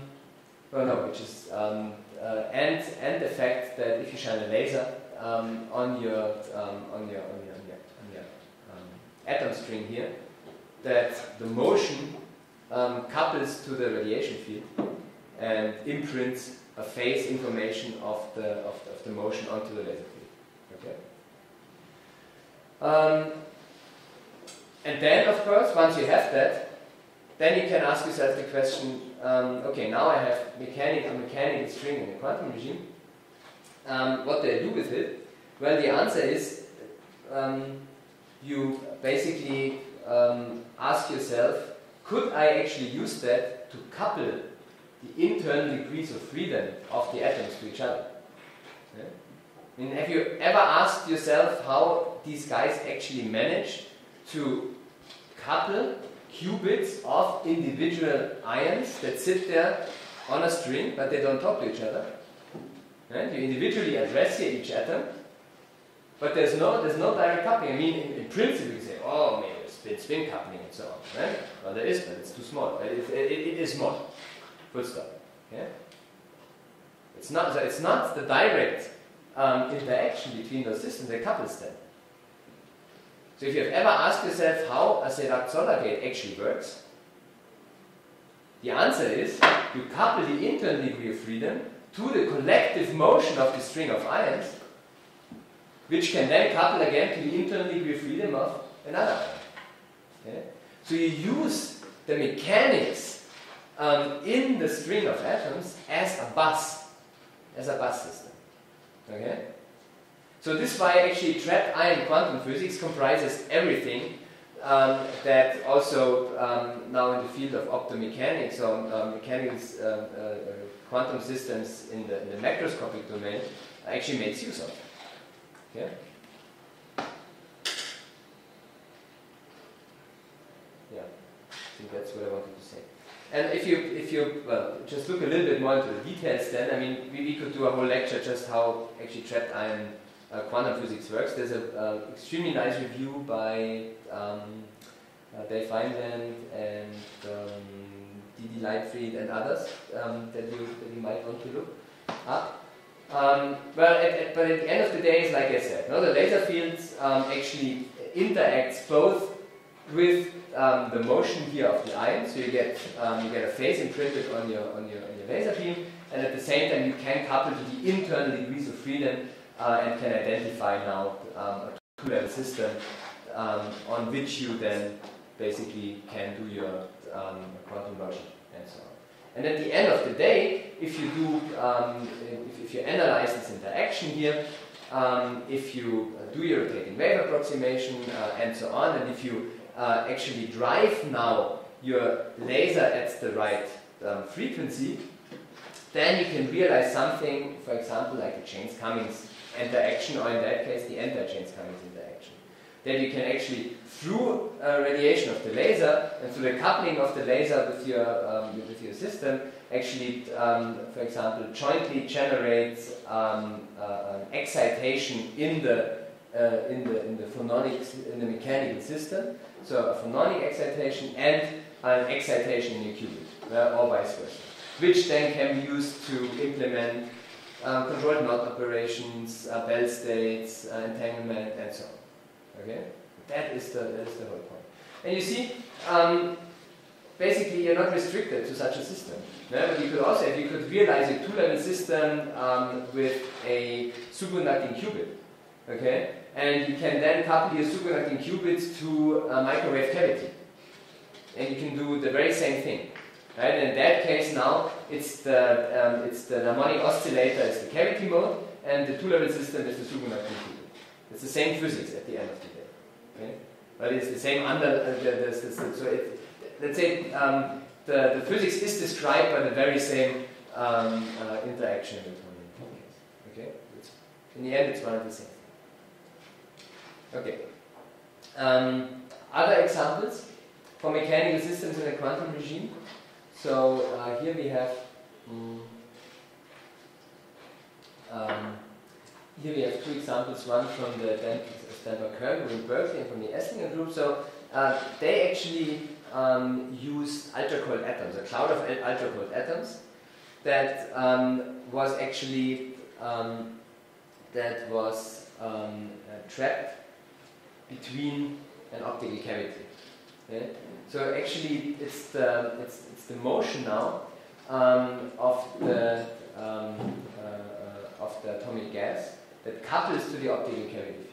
well, no, which is um, uh, and and the fact that if you shine a laser um, on your um, on your on your on your, on your um, atom string here, that the motion um, couples to the radiation field and imprints a phase information of the, of, of the motion onto the laser field. Okay? Um, and then, of course, once you have that, then you can ask yourself the question, um, okay, now I have a mechanical string in a quantum regime. Um, what do I do with it? Well, the answer is um, you basically um, ask yourself, could I actually use that to couple the internal degrees of freedom of the atoms to each other? Yeah? I mean, have you ever asked yourself how these guys actually manage to couple qubits of individual ions that sit there on a string, but they don't talk to each other? Right? You individually address each atom, but there's no there's no direct coupling. I mean, in, in principle, you say, oh, maybe spin coupling and so on. Right? Well, there is, but it's too small. It, it, it is small. Full stop. Yeah? It's not it's not the direct um, interaction between those systems that couples them. So if you have ever asked yourself how a Cirac-Zoller gate actually works, the answer is you couple the internal degree of freedom to the collective motion of the string of ions, which can then couple again to the internal degree of freedom of another ion. Okay? So you use the mechanics um, in the string of atoms as a bus, as a bus system. Okay? So this is why actually trapped ion quantum physics comprises everything um, that also um, now in the field of optomechanics or um, mechanics uh, uh, quantum systems in the, in the, macroscopic domain actually makes use of. Okay? Yeah, I that's what I wanted to say. And if you, if you well, just look a little bit more into the details then, I mean, we, we could do a whole lecture just how actually trapped ion uh, quantum physics works. There's an uh, extremely nice review by um, uh, Dave and um, Didi Leibfried and others um, that, you, that you might want to look up. Um, well, at, at, but at the end of the day, it's like I said, no, the laser fields um, actually interacts both with um, the motion here of the ion, so you get um, you get a phase imprinted on your on your on your laser beam, and at the same time you can couple to the internal degrees of freedom uh, and can identify now um, a two-level system um, on which you then basically can do your um, quantum logic and so on. And at the end of the day, if you do um, if, if, you analyze this interaction here, if you do your rotating wave approximation uh, and so on, and if you uh, actually drive now your laser at the right um, frequency, then you can realize something, for example, like the Jaynes-Cummings interaction, or in that case, the anti-Jaynes-Cummings interaction. Then you can actually, through uh, radiation of the laser and through the coupling of the laser with your, um, with your system, actually, um, for example, jointly generate um, uh, excitation in the uh, in the in the phononics in the mechanical system. So a phononic excitation and an excitation in a qubit, uh, or vice versa, which then can be used to implement um, controlled NOT operations, uh, Bell states, uh, entanglement, and so on. Okay, that is the that is the whole point. And you see, um, basically, you're not restricted to such a system. Yeah, but you could also, if you could realize a two-level system um, with a superconducting qubit, okay, and you can then couple your superconducting qubits to a microwave cavity. And you can do the very same thing. Right? In that case now, it's the, um, it's the harmonic oscillator is the cavity mode, and the two-level system is the superconducting qubit. It's the same physics at the end of the day. Okay? But it's the same under, uh, the, the, the, so it, let's say um, the, the physics is described by the very same um, uh, interaction between Okay? In the end, it's one of the same. Okay. Um, other examples for mechanical systems in a quantum regime. So uh, here we have um, um, here we have two examples, one from the Stamper-Kurn in Berkeley and from the Esslinger group. So uh, they actually um, use ultra-cold atoms, a cloud of ultra-cold atoms that um, was actually um, that was um, uh, trapped between an optical cavity. Okay? So actually, it's the it's, it's the motion now um, of the um, uh, uh, of the atomic gas that couples to the optical cavity field.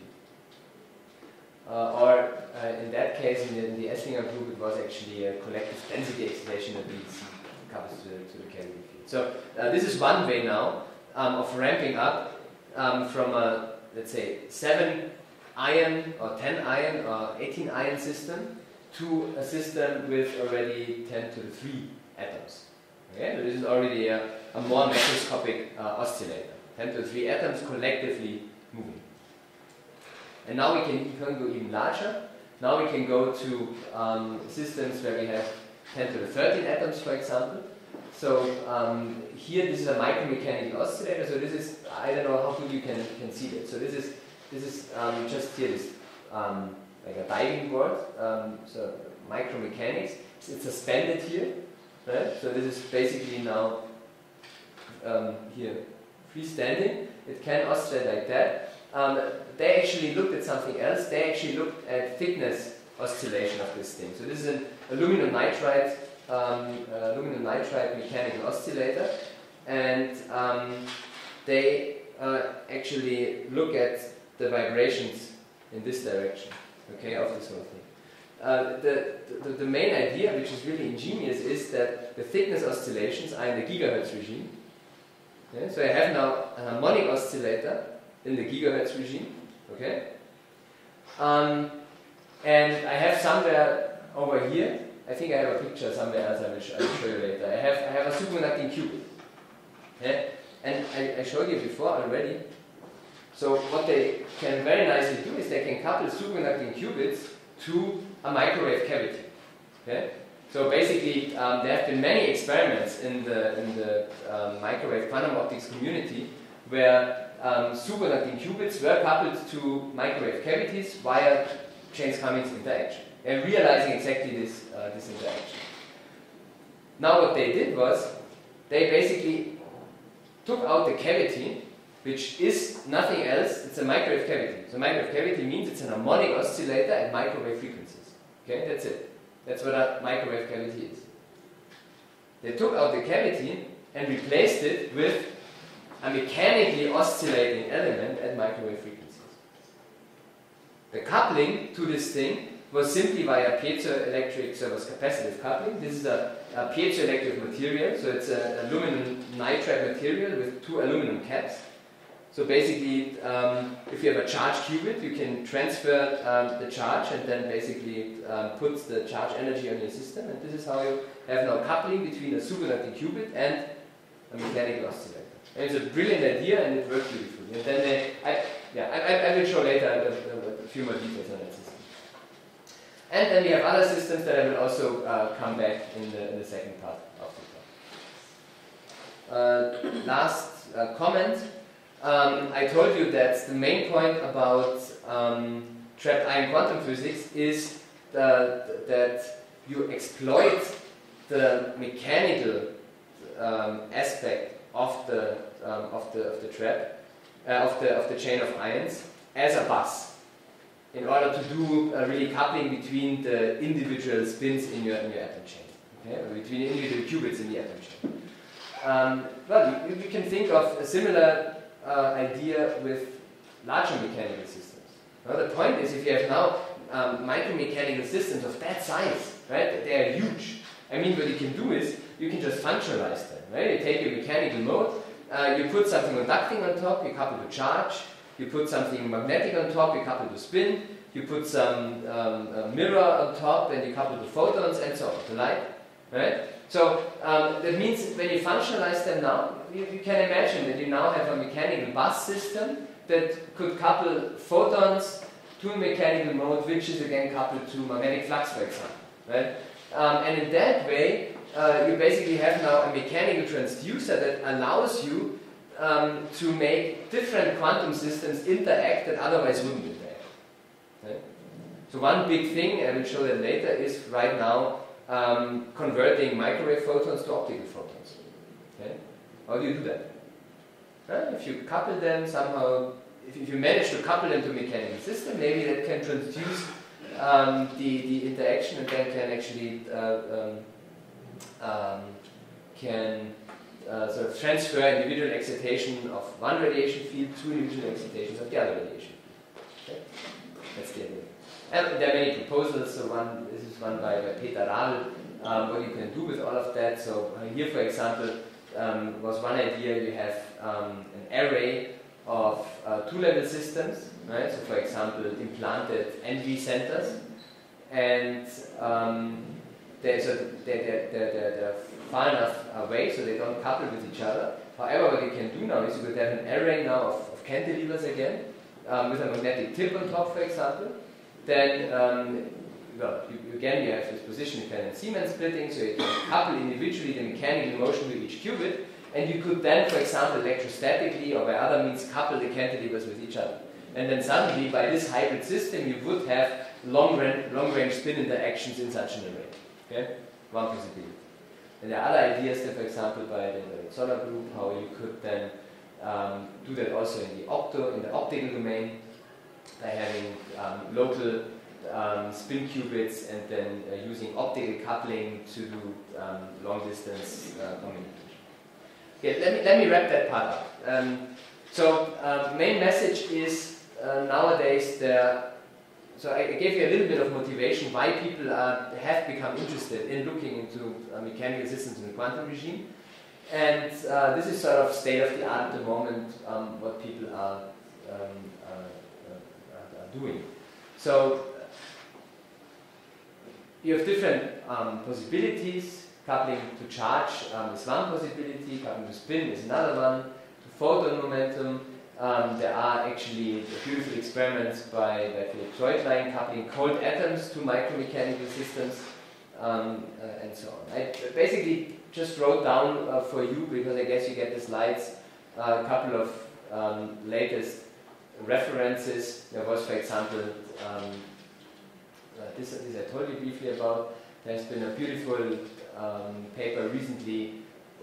Uh, or uh, in that case, in the, in the Esslinger group, it was actually a collective density excitation that leads couples to the, to the cavity field. So uh, this is one way now um, of ramping up um, from a let's say seven ion or 10 ion or 18 ion system to a system with already 10 to the 3 atoms. Okay, so this is already a, a more macroscopic uh, oscillator. 10 to the 3 atoms collectively moving. And now we can, can go even larger. Now we can go to um, systems where we have 10 to the 13 atoms, for example. So um, here this is a micromechanical oscillator. So this is I don't know how good you can can see it. So this is this is um, just here this um, like a diving board. Um, so micromechanics. It's suspended here, right? So this is basically now um, here freestanding. It can oscillate like that. Um, they actually looked at something else. They actually looked at thickness oscillation of this thing. So this is an aluminum nitride, um, uh, aluminum nitride mechanical oscillator, and they uh, actually look at the vibrations in this direction, okay, of this whole thing. Uh, the, the, the main idea, which is really ingenious, is that the thickness oscillations are in the gigahertz regime. Yeah? So I have now a harmonic oscillator in the gigahertz regime, okay? Um, and I have somewhere over here, I think I have a picture somewhere else I will, sh I will show you later. I have, I have a superconducting qubit. Yeah? And I, I showed you before already. So what they can very nicely do is they can couple superconducting qubits to a microwave cavity. Okay? So basically, um, there have been many experiments in the, in the um, microwave quantum optics community where um, superconducting qubits were coupled to microwave cavities via Jaynes-Cummings interaction and realizing exactly this, uh, this interaction. Now what they did was they basically took out the cavity which is nothing else, it's a microwave cavity. So microwave cavity means it's an harmonic oscillator at microwave frequencies. Okay, that's it. That's what a microwave cavity is. They took out the cavity and replaced it with a mechanically oscillating element at microwave frequencies. The coupling to this thing was simply via piezoelectric, so it was capacitive coupling. This is a, a piezoelectric material, so it's an aluminum nitride material with two aluminum caps. So basically, um, if you have a charge qubit, you can transfer um, the charge and then basically um, put the charge energy on your system. And this is how you have now coupling between a superconducting qubit and a mechanical oscillator. And it's a brilliant idea and it works beautifully. And then they, I, yeah, I, I, will show later a, a, a, few more details on that system. And then we have other systems that I will also uh, come back in the, in the second part of the talk. Uh, last uh, comment. Um, I told you that the main point about um, trapped ion quantum physics is the, that you exploit the mechanical um, aspect of the um, of the of the trap uh, of the of the chain of ions as a bus in order to do a really coupling between the individual spins in your in your atom chain, okay, between the individual qubits in the atom chain. Um, well, you, you, can think of a similar uh, idea with larger mechanical systems. Well, the point is, if you have now um, micromechanical systems of that size, right, they are huge. I mean, what you can do is you can just functionalize them, right? You take your mechanical mode, uh, you put something conducting on top, you couple to charge, you put something magnetic on top, you couple to spin, you put some um, mirror on top, and you couple to photons, and so on, to light, right? So um, that means when you functionalize them now, you, you, can imagine that you now have a mechanical bus system that could couple photons to a mechanical mode, which is again coupled to magnetic flux, for example. Right? Um, and in that way, uh, you basically have now a mechanical transducer that allows you um, to make different quantum systems interact that otherwise wouldn't interact. Right? So one big thing, I will show that later, is right now um, converting microwave photons to optical photons. Okay? How do you do that? If you couple them somehow, if, if you manage to couple them to a mechanical system, maybe that can transduce um, the, the interaction and then can actually uh, um, um, can uh, sort of transfer individual excitation of one radiation field to individual excitations of the other radiation. Okay? That's the idea. And there are many proposals. So one, this is one by, by Peter Rabl, um, what you can do with all of that. So uh, here, for example, um, was one idea. You have um, an array of uh, two-level systems, right? So, for example, implanted NV centers, and um, they're, so they're, they're, they're, far enough away so they don't couple with each other. However, what you can do now is you could have an array now of, of cantilevers again, um, with a magnetic tip on top, for example, then um, well, you, again, you have this position dependent Zeeman splitting, so you can couple individually the mechanical motion with each qubit, and you could then, for example, electrostatically or by other means couple the cantilevers with each other. And then suddenly, by this hybrid system, you would have long, range, long range spin interactions in such an array. Okay? One possibility. And there are other ideas, that, for example, by the, the Zoller group, how you could then um, do that also in the opto, in the optical domain, by having um, local um, spin qubits and then uh, using optical coupling to do um, long distance uh, communication. Okay, let me, let me wrap that part up. Um, so, uh, main message is uh, nowadays there. So I, gave you a little bit of motivation why people are, have become interested in looking into uh, mechanical systems in the quantum regime, and uh, this is sort of state of the art at the moment. Um, what people are, um, doing. So you have different um, possibilities. Coupling to charge um, is one possibility, coupling to spin is another one. To photon momentum, um, there are actually beautiful experiments by, by Philipp Treutlein coupling cold atoms to micromechanical systems um, uh, and so on. I basically just wrote down uh, for you, because I guess you get the slides, uh, a couple of um, latest references. There was, for example, um, uh, this, this I told you briefly about. There's been a beautiful um, paper recently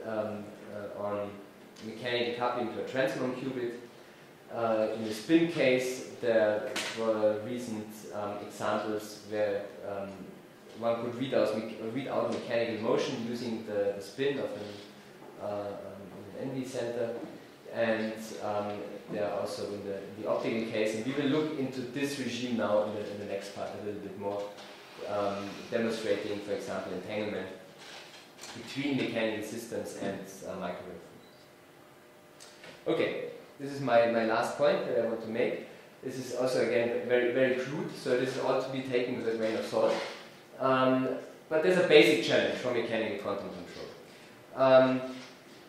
um, uh, on mechanical coupling to a transmon qubit. Uh, in the spin case, there were recent um, examples where um, one could read out, read out mechanical motion using the, the spin of an, uh, um, an NV center. And they are also in the, the optical case. And we will look into this regime now in the, in the next part a little bit more, um, demonstrating, for example, entanglement between mechanical systems and uh, microwave. Okay, this is my, my last point that I want to make. This is also, again, very, very crude, so this is all to be taken with a grain of salt. Um, but there's a basic challenge for mechanical quantum control. Um,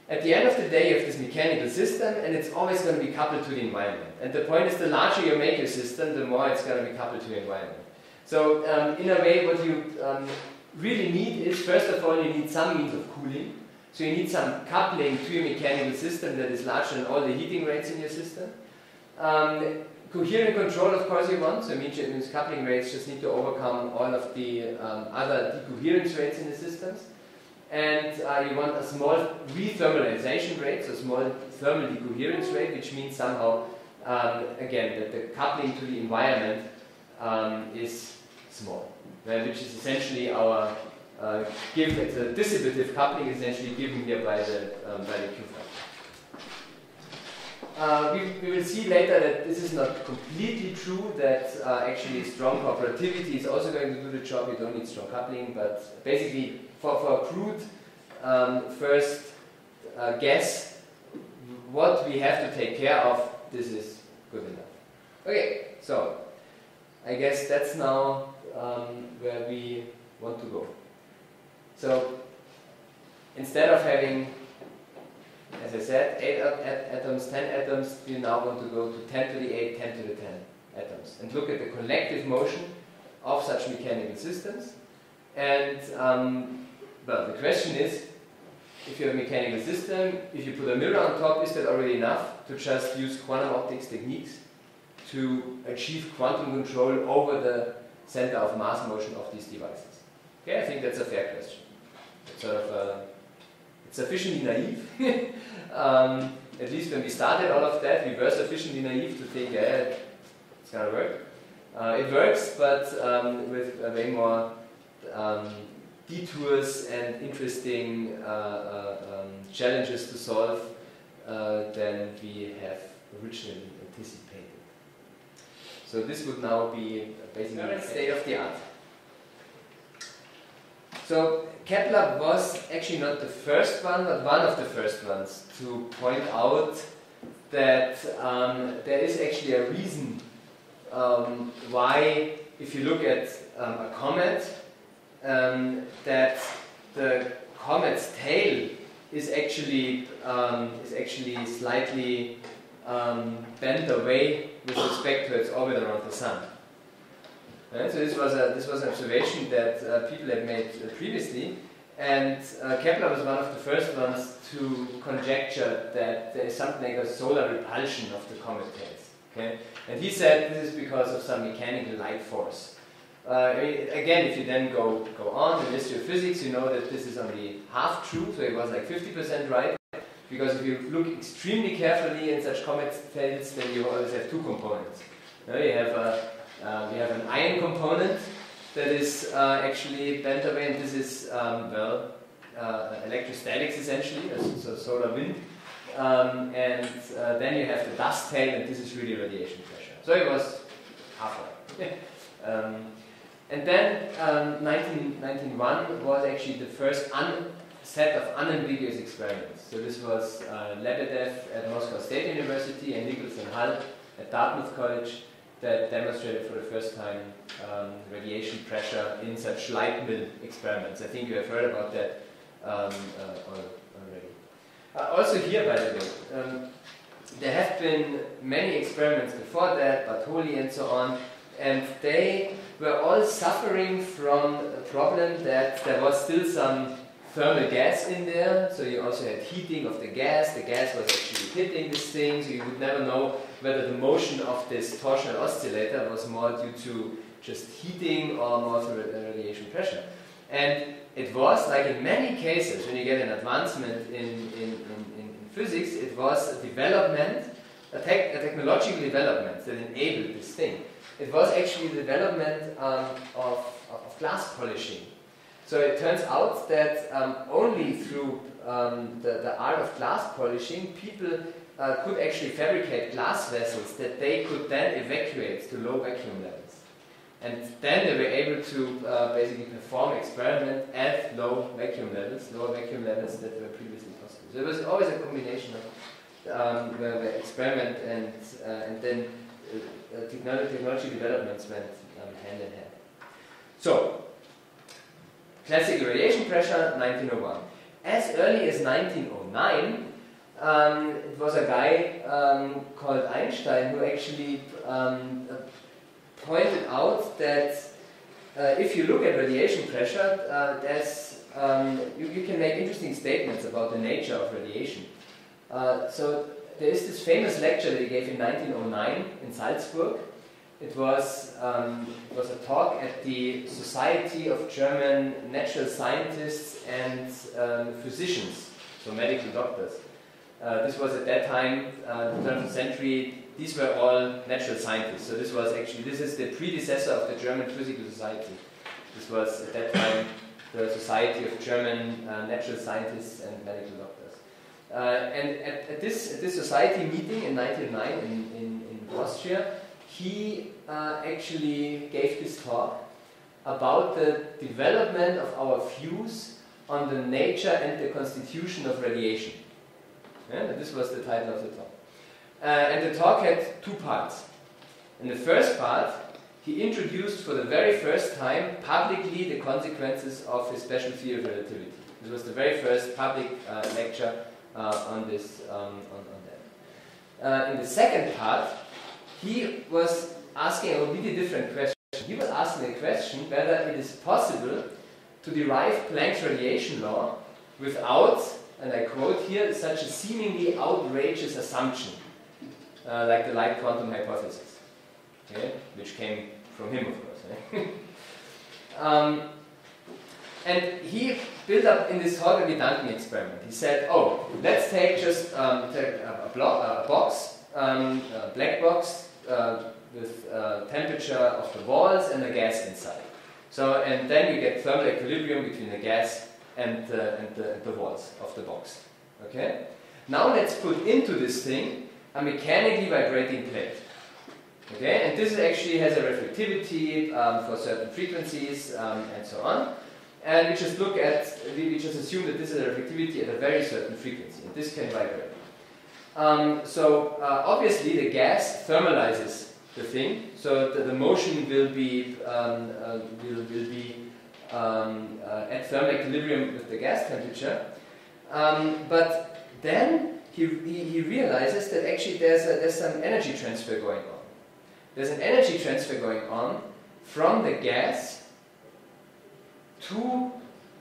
at the end of the day, you have this mechanical system, and it's always going to be coupled to the environment. And the point is, the larger you make your system, the more it's going to be coupled to the environment. So, um, in a way, what you um, really need is, first of all, you need some means of cooling. So you need some coupling to your mechanical system that is larger than all the heating rates in your system. Um, coherent control, of course, you want. So it means coupling rates just need to overcome all of the um, other decoherence rates in the systems and uh, you want a small rethermalization rate, so small thermal decoherence rate, which means somehow, um, again, that the coupling to the environment um, is small, right? which is essentially our uh, given, it's a dissipative coupling essentially given here by the, um, by the Q factor. Uh, we, we, will see later that this is not completely true, that uh, actually strong cooperativity is also going to do the job. You don't need strong coupling, but basically for, for crude um, first uh, guess what we have to take care of, this is good enough. Okay, so I guess that's now um, where we want to go. So instead of having, as I said, 8 atoms, 10 atoms, we now want to go to 10 to the 8, 10 to the 10 atoms and look at the collective motion of such mechanical systems. And um, well, the question is, if you have a mechanical system, if you put a mirror on top, is that already enough to just use quantum optics techniques to achieve quantum control over the center of mass motion of these devices? Okay, I think that's a fair question. It's sort of uh, it's sufficiently naive. um, at least when we started all of that, we were sufficiently naive to think, yeah, it's gonna work. Uh, it works, but um, with a way more um, detours and interesting uh, uh, um, challenges to solve uh, than we have originally anticipated. So this would now be basically state of the art. So Kepler was actually not the first one, but one of the first ones to point out that um, there is actually a reason um, why, if you look at um, a comet, um, that the comet's tail is actually um, is actually slightly um, bent away with respect to its orbit around the sun. Right? So this was a this was an observation that uh, people had made uh, previously, and uh, Kepler was one of the first ones to conjecture that there is something like a solar repulsion of the comet tails. Okay, and he said this is because of some mechanical light force. Uh, again, if you then go go on in physics, you know that this is only half true, so it was like 50% right. Because if you look extremely carefully in such comet tails, then you always have two components. You, know, you have a uh, we have an ion component that is uh, actually bent away, and this is, um, well, uh, electrostatics essentially, so solar wind. Um, and uh, then you have the dust tail, and this is really radiation pressure. So it was halfway. um, and then um, 1991 was actually the first set of unambiguous experiments. So this was uh, Lebedev at Moscow State University and Nichols and Hull at Dartmouth College that demonstrated for the first time um, radiation pressure in such light mill experiments. I think you have heard about that um, uh, already. Uh, also here, by the way, um, there have been many experiments before that, Bartoli and so on, and they were all suffering from a problem that there was still some thermal gas in there, so you also had heating of the gas. The gas was actually hitting this thing, so you would never know whether the motion of this torsional oscillator was more due to just heating or more through radiation pressure. And it was, like in many cases, when you get an advancement in, in, in, in physics, it was a development, a, tech, a, technological development that enabled this thing. It was actually the development um, of, of glass polishing. So it turns out that um, only through um, the, the art of glass polishing, people uh, could actually fabricate glass vessels that they could then evacuate to low vacuum levels. And then they were able to uh, basically perform experiment at low vacuum levels, lower vacuum levels that were previously possible. So it was always a combination of um, experiment and, uh, and then technology, technology developments went um, hand in hand. So, classic radiation pressure, 1901. As early as 1909, um, it was a guy um, called Einstein who actually um, pointed out that uh, if you look at radiation pressure, uh, there's, um, you, you, can make interesting statements about the nature of radiation. Uh, so there is this famous lecture that he gave in 1909 in Salzburg. It was, um, it was a talk at the Society of German Natural Scientists and um, Physicians, so medical doctors. Uh, this was at that time, uh, the turn of the century, these were all natural scientists. So this was actually, this is the predecessor of the German Physical Society. This was at that time the Society of German uh, Natural Scientists and Medical Doctors. Uh, and at, at, this, at this society meeting in 1909 in, in, in Austria, he uh, actually gave this talk about the development of our views on the nature and the constitution of radiation. Yeah, this was the title of the talk. Uh, and the talk had two parts. In the first part, he introduced for the very first time publicly the consequences of his special theory of relativity. This was the very first public uh, lecture on this, um, on, on, that. Uh, in the second part, he was asking a completely different question. He was asking the question whether it is possible to derive Planck's radiation law without and I quote here, such a seemingly outrageous assumption, uh, like the light quantum hypothesis, okay? which came from him, of course. Right? um, and he built up in this Holger Gedanken experiment. He said, oh, let's take just um, take a, a, a, box, um, a black box uh, with uh, temperature of the walls and the gas inside. So, and then you get thermal equilibrium between the gas and, uh, and, the, the walls of the box. Okay? Now let's put into this thing a mechanically vibrating plate. Okay, and this actually has a reflectivity um, for certain frequencies um, and so on. And we just look at, we just assume that this is a reflectivity at a very certain frequency, and this can vibrate. Um, so uh, obviously the gas thermalizes the thing, so the, the motion will be um, uh, will, will be um, uh, at thermal equilibrium with the gas temperature. Um, but then he, he, he, realizes that actually there's, a, there's some energy transfer going on. There's an energy transfer going on from the gas to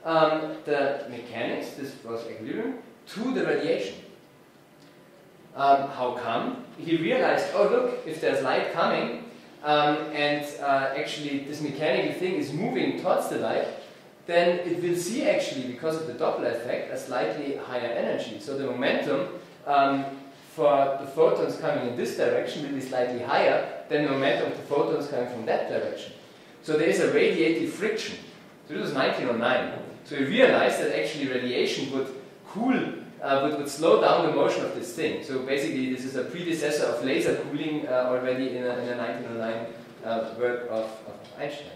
um, the mechanics, this was equilibrium, to the radiation. Um, how come? He realized, oh look, if there's light coming, um, and uh, actually this mechanical thing is moving towards the light, then it will see actually, because of the Doppler effect, a slightly higher energy. So the momentum um, for the photons coming in this direction will be slightly higher than the momentum of the photons coming from that direction. So there is a radiative friction. So this was 1909. So we realized that actually radiation would cool, uh, would, would slow down the motion of this thing. So basically this is a predecessor of laser cooling uh, already in a, in a 1909 uh, work of, of Einstein.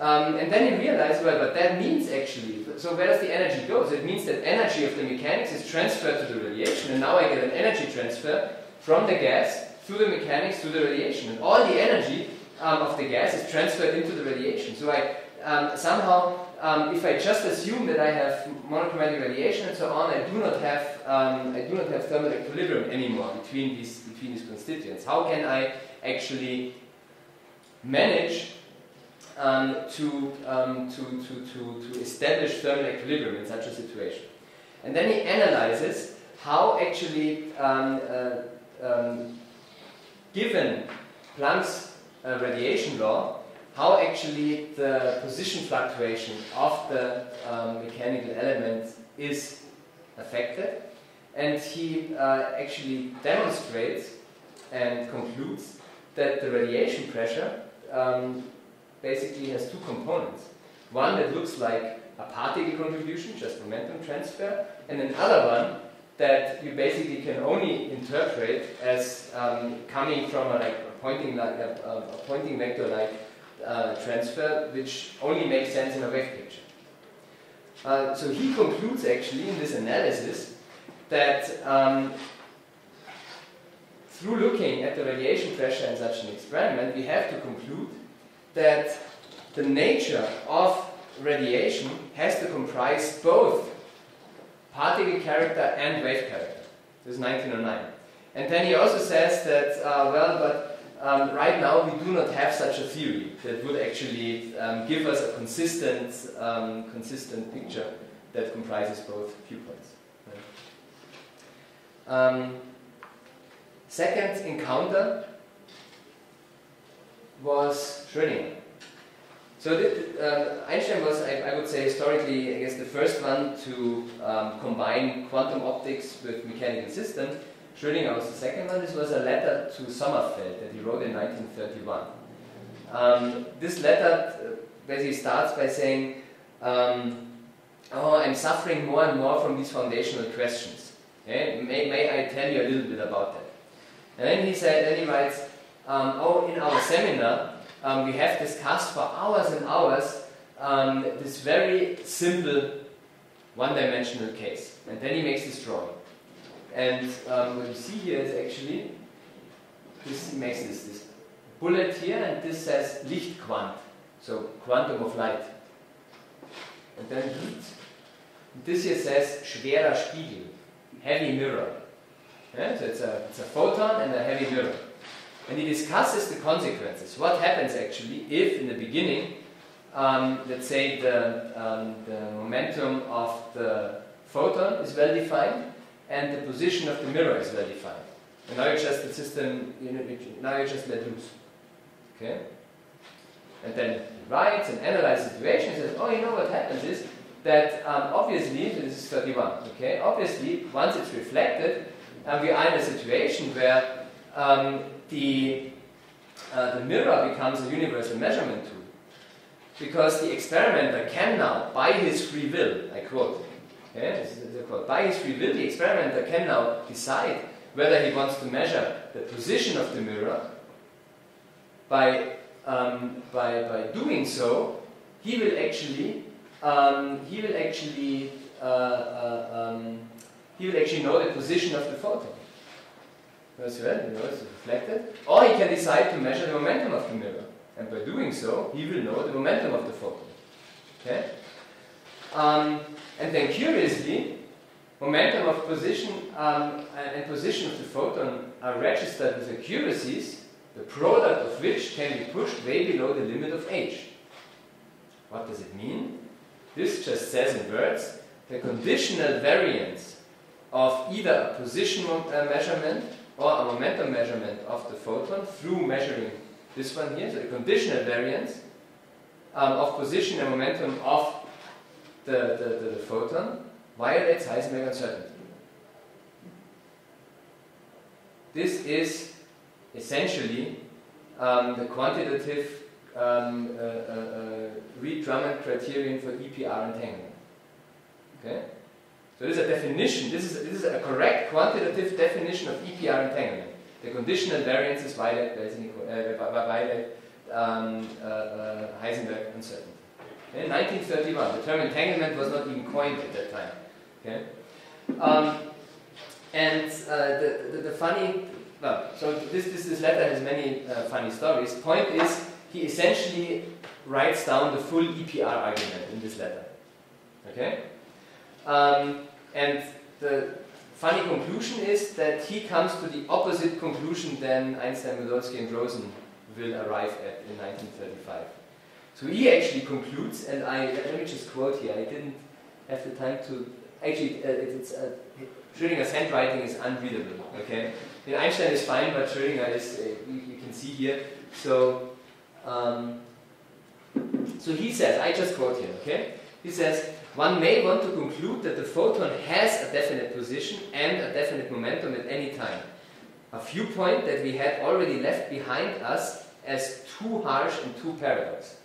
Um, and then he realized, well, but that means actually, so where does the energy go? So it means that energy of the mechanics is transferred to the radiation, and now I get an energy transfer from the gas through the mechanics to the radiation. And all the energy um, of the gas is transferred into the radiation. So I um, somehow, um, if I just assume that I have monochromatic radiation and so on, I do not have um, I do not have thermal equilibrium anymore between these between these constituents. How can I actually manage um, to, um, to, to, to, to establish thermal equilibrium in such a situation. And then he analyzes how actually, um, uh, um, given Planck's uh, radiation law, how actually the position fluctuation of the um, mechanical element is affected. And he uh, actually demonstrates and concludes that the radiation pressure um, basically has two components. One that looks like a particle contribution, just momentum transfer, and another one that you basically can only interpret as um, coming from a, like, a Poynting, like, a, a Poynting vector like uh, transfer, which only makes sense in a wave picture. Uh, so he concludes actually in this analysis that um, through looking at the radiation pressure in such an experiment, we have to conclude that the nature of radiation has to comprise both particle character and wave character. This is 1909. And then he also says that, uh, well, but um, right now we do not have such a theory that would actually um, give us a consistent, um, consistent picture that comprises both viewpoints. Um, second encounter was Schrödinger. So um, Einstein was, I, I, would say, historically, I guess, the first one to um, combine quantum optics with mechanical systems. Schrödinger was the second one. This was a letter to Sommerfeld that he wrote in 1931. Um, this letter uh, basically starts by saying, um, "Oh, I'm suffering more and more from these foundational questions. Okay? May, may I tell you a little bit about that?" And then he said, then he writes, um, "Oh, in our seminar." um, we have discussed for hours and hours um, this very simple one-dimensional case. And then he makes this drawing. And um, what you see here is actually, this makes this, this bullet here, and this says Lichtquant, so quantum of light. And then heat. And this here says schwerer Spiegel, heavy mirror. Yeah, so it's a, it's a photon and a heavy mirror and he discusses the consequences. What happens actually if, in the beginning, um, let's say the, um, the momentum of the photon is well defined and the position of the mirror is well defined. And now you just the system, you know, now you just let loose. Okay? And then he writes and analyzes the situation and says, oh, you know what happens is that um, obviously, this is 31, okay? Obviously, once it's reflected, um, we are in a situation where um, the, uh, the mirror becomes a universal measurement tool. Because the experimenter can now, by his free will, I quote, okay, this is a quote, by his will, the experimenter can now decide whether he wants to measure the position of the mirror. By, um, by, by doing so, he will actually, um, he will actually, uh, uh, um, he will actually know the position of the photon. That's right, you know, it's reflected. Or he can decide to measure the momentum of the mirror. And by doing so, he will know the momentum of the photon. Okay? Um, and then curiously, momentum of position um, and position of the photon are registered with accuracies the product of which can be pushed way below the limit of h. What does it mean? This just says in words the conditional variance of either a position uh, measurement or a momentum measurement of the photon through measuring this one here, so the conditional variance um, of position and momentum of the, the, the, photon violates Heisenberg uncertainty. This is essentially um, the quantitative um, uh, uh, uh, Reid-Drummond criterion for EPR entanglement. Okay? So this is a definition, this is, this is a correct quantitative definition of EPR entanglement. The conditional variances violate, uh, violate um, uh, uh, Heisenberg uncertainty. In 1931, the term entanglement was not even coined at that time. Okay? Um, and uh, the, the, the, funny, well, so this, this, this letter has many uh, funny stories. Point is, he essentially writes down the full EPR argument in this letter. Okay? Um, and the funny conclusion is that he comes to the opposite conclusion than Einstein, Podolsky, and Rosen will arrive at in 1935. So he actually concludes, and I let me just quote here. I didn't have the time to actually. Uh, it's uh, Schrödinger's handwriting is unreadable. Okay, and Einstein is fine, but Schrödinger is. Uh, you, you, can see here. So, um, so he says. I just quote here. Okay, he says. One may want to conclude that the photon has a definite position and a definite momentum at any time. A viewpoint that we had already left behind us as too harsh and too paradox.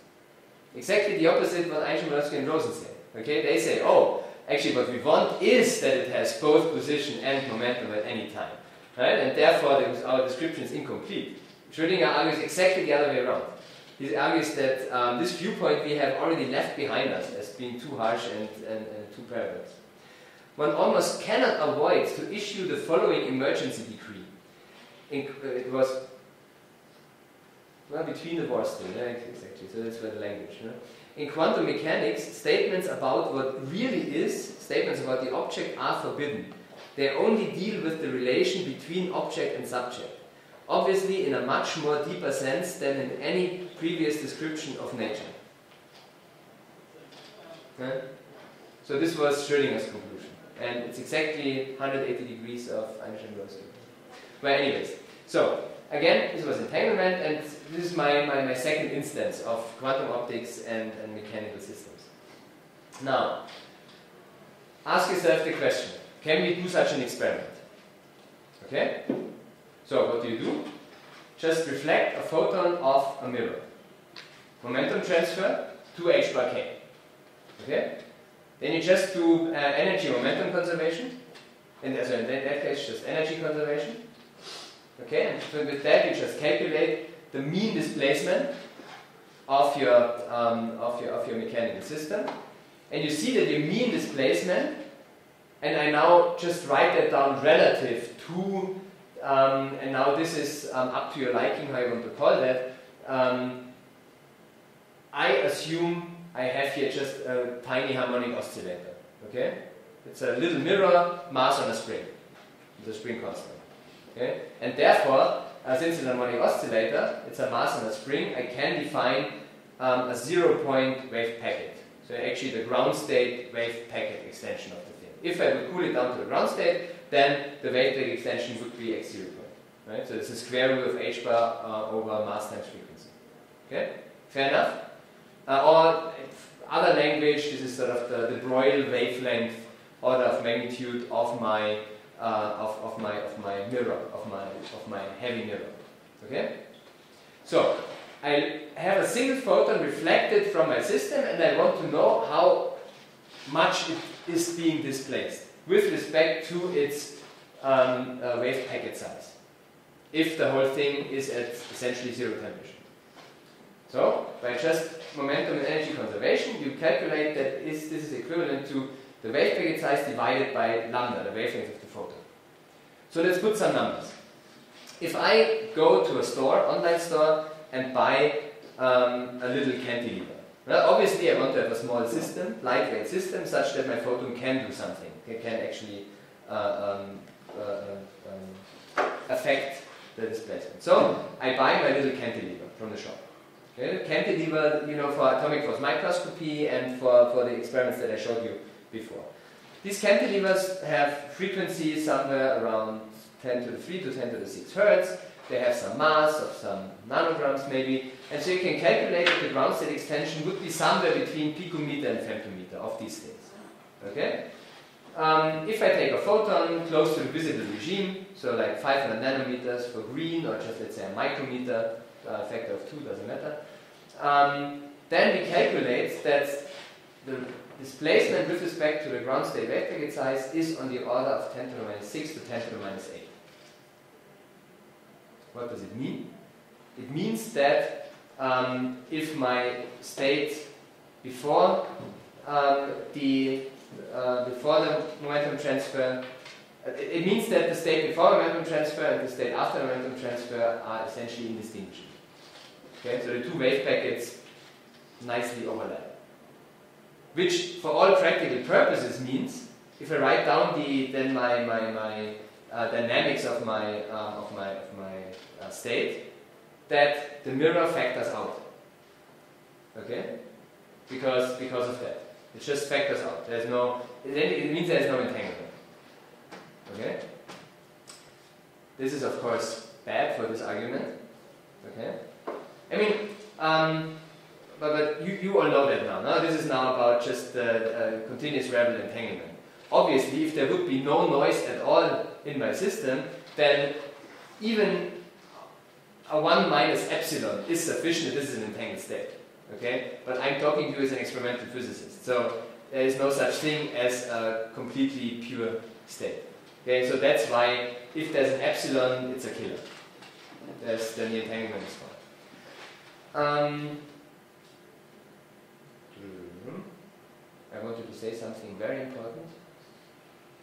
Exactly the opposite what Podolsky, and Rosen say. Okay, they say, oh, actually what we want is that it has both position and momentum at any time. Right? And therefore our description is incomplete. Schrödinger argues exactly the other way around. He argues that um, this viewpoint we have already left behind us as being too harsh and, and, and too paradox. One almost cannot avoid to issue the following emergency decree. In, uh, it was between the wars still, yeah, exactly. So that's where the language. Yeah? In quantum mechanics, statements about what really is, statements about the object are forbidden. They only deal with the relation between object and subject. Obviously, in a much more deeper sense than in any previous description of nature. Yeah? So this was Schrödinger's conclusion. And it's exactly 180 degrees of Einstein-Rosen. But anyways, so again, this was entanglement, and this is my, my, my second instance of quantum optics and, and mechanical systems. Now, ask yourself the question, can we do such an experiment? Okay? So, what do you do? Just reflect a photon off a mirror. Momentum transfer to h bar k. Okay? Then you just do uh, energy momentum conservation. And so in that case, just energy conservation. Okay, and so with that you just calculate the mean displacement of your, um, of your, of your mechanical system. And you see that your mean displacement, and I now just write that down relative to, um, and now this is um, up to your liking how you want to call that. Um, I assume I have here just a tiny harmonic oscillator. Okay? It's a little mirror, mass on a spring. The spring constant. Okay? And therefore, uh, since it's a harmonic oscillator, it's a mass on a spring, I can define um, a zero-point wave packet. So actually the ground state wave packet extension of the thing. If I would cool it down to the ground state, then the wave packet extension would be x zero point. Right? So it's a square root of h bar uh, over mass times frequency. Okay? Fair enough? Uh, or other language, this is sort of the, de Broglie wavelength order of magnitude of my uh, of, of, my, of my mirror, of my, of my heavy mirror. Okay? So, I have a single photon reflected from my system and I want to know how much it is being displaced with respect to its um, uh, wave packet size if the whole thing is at essentially zero temperature. So, by just momentum and energy conservation, you calculate that is, this is equivalent to the wave packet size divided by lambda, the wavelength of the photon. So let's put some numbers. If I go to a store, online store, and buy um, a little cantilever, well, obviously I want to have a small system, lightweight system, such that my photon can do something. It can actually uh, um, uh, um, affect the displacement. So I buy my little cantilever from the shop. Okay? Cantilever, you know, for atomic force microscopy and for, for the experiments that I showed you before. These cantilevers have frequencies somewhere around 10 to the 3 to 10 to the 6 hertz. They have some mass of some nanograms maybe. And so you can calculate that the ground state extension would be somewhere between picometer and femtometer of these things. Okay? Um, if I take a photon close to the visible regime, so like 500 nanometers for green, or just let's say a micrometer, uh, factor of 2, doesn't matter, um, then we calculate that the displacement with respect to the ground state wave packet size is on the order of 10 to the minus 6 to 10 to the minus 8. What does it mean? It means that um, if my state before um, the uh, before the momentum transfer, it, means that the state before momentum transfer and the state after momentum transfer are essentially indistinguishable. Okay, so the two wave packets nicely overlap. Which, for all practical purposes, means if I write down the then my my my uh, dynamics of my uh, of my of my uh, state, that the mirror factors out. Okay, because because of that. It just factors out. There's no, it means there's no entanglement. Okay? This is, of course, bad for this argument. Okay? I mean, um, but, but you, you all know that now. Now this is now about just uh, continuous variable entanglement. Obviously, if there would be no noise at all in my system, then even a 1 minus epsilon is sufficient this is an entangled state. Okay? But I'm talking to you as an experimental physicist. So there is no such thing as a completely pure state. Okay, so that's why if there's an epsilon, it's a killer. There's, then the entanglement is fine. Um, I wanted to say something very important.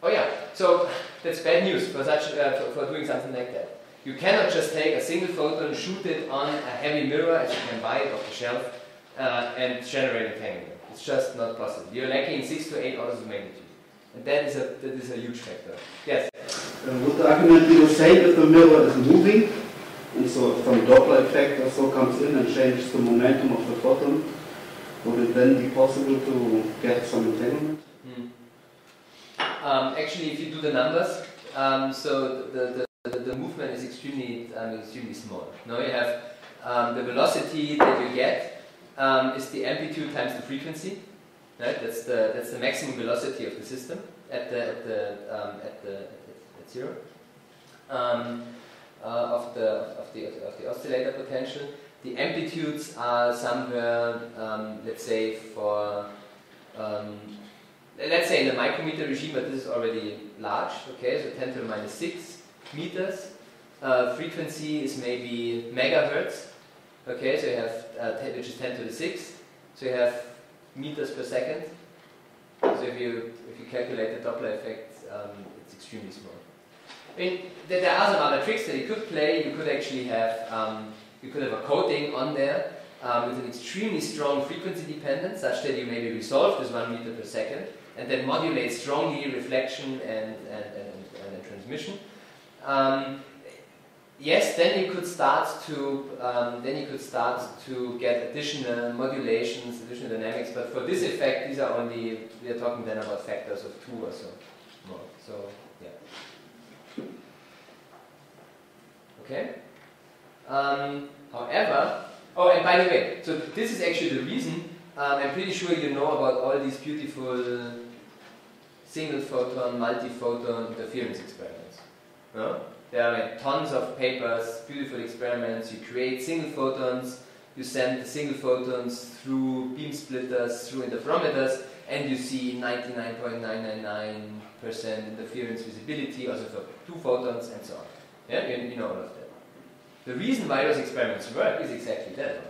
Oh yeah, so that's bad news for such uh, for, for doing something like that. You cannot just take a single photon, shoot it on a heavy mirror as you can buy it off the shelf, uh, and generate a entanglement. It's just not possible. You're lacking six to eight orders of magnitude. And that is a, that is a huge factor. Yes? Uh, would the argument be the same if the mirror is moving? And so some Doppler effect or so comes in and changes the momentum of the photon? Would it then be possible to get some entanglement? Hmm. Um, actually, if you do the numbers, um, so the, the, the, movement is extremely, um, extremely small. Now you have um, the velocity that you get um, is the amplitude times the frequency. Right? That's the that's the maximum velocity of the system at the at the um, at the at, zero uh, of the of the of the oscillator potential. The amplitudes are somewhere, um, let's say for um, let's say in the micrometer regime, but this is already large. Okay, so 10 to the minus six meters. Uh, frequency is maybe megahertz. Okay, so you have uh, which is 10 to the 6. So you have meters per second. So if you if you calculate the Doppler effect, um, it's extremely small. I mean, there, there, are some other tricks that you could play. You could actually have um, you could have a coating on there um, with an extremely strong frequency dependence, such that you maybe resolve this one meter per second, and then modulate strongly reflection and and, and, and transmission. Um, yes, then you could start to um, then you could start to get additional modulations, additional dynamics. But for this effect, these are only we are talking then about factors of two or so. So yeah. Okay. Um, however, oh, and by the way, so this is actually the reason. Um, I'm pretty sure you know about all these beautiful single photon, multi photon interference experiments. No? There are like tons of papers, beautiful experiments. You create single photons, you send the single photons through beam splitters, through interferometers, and you see 99.999% interference visibility, also for two photons, and so on. Yeah, you, you know all of that. The reason why those experiments work is exactly that.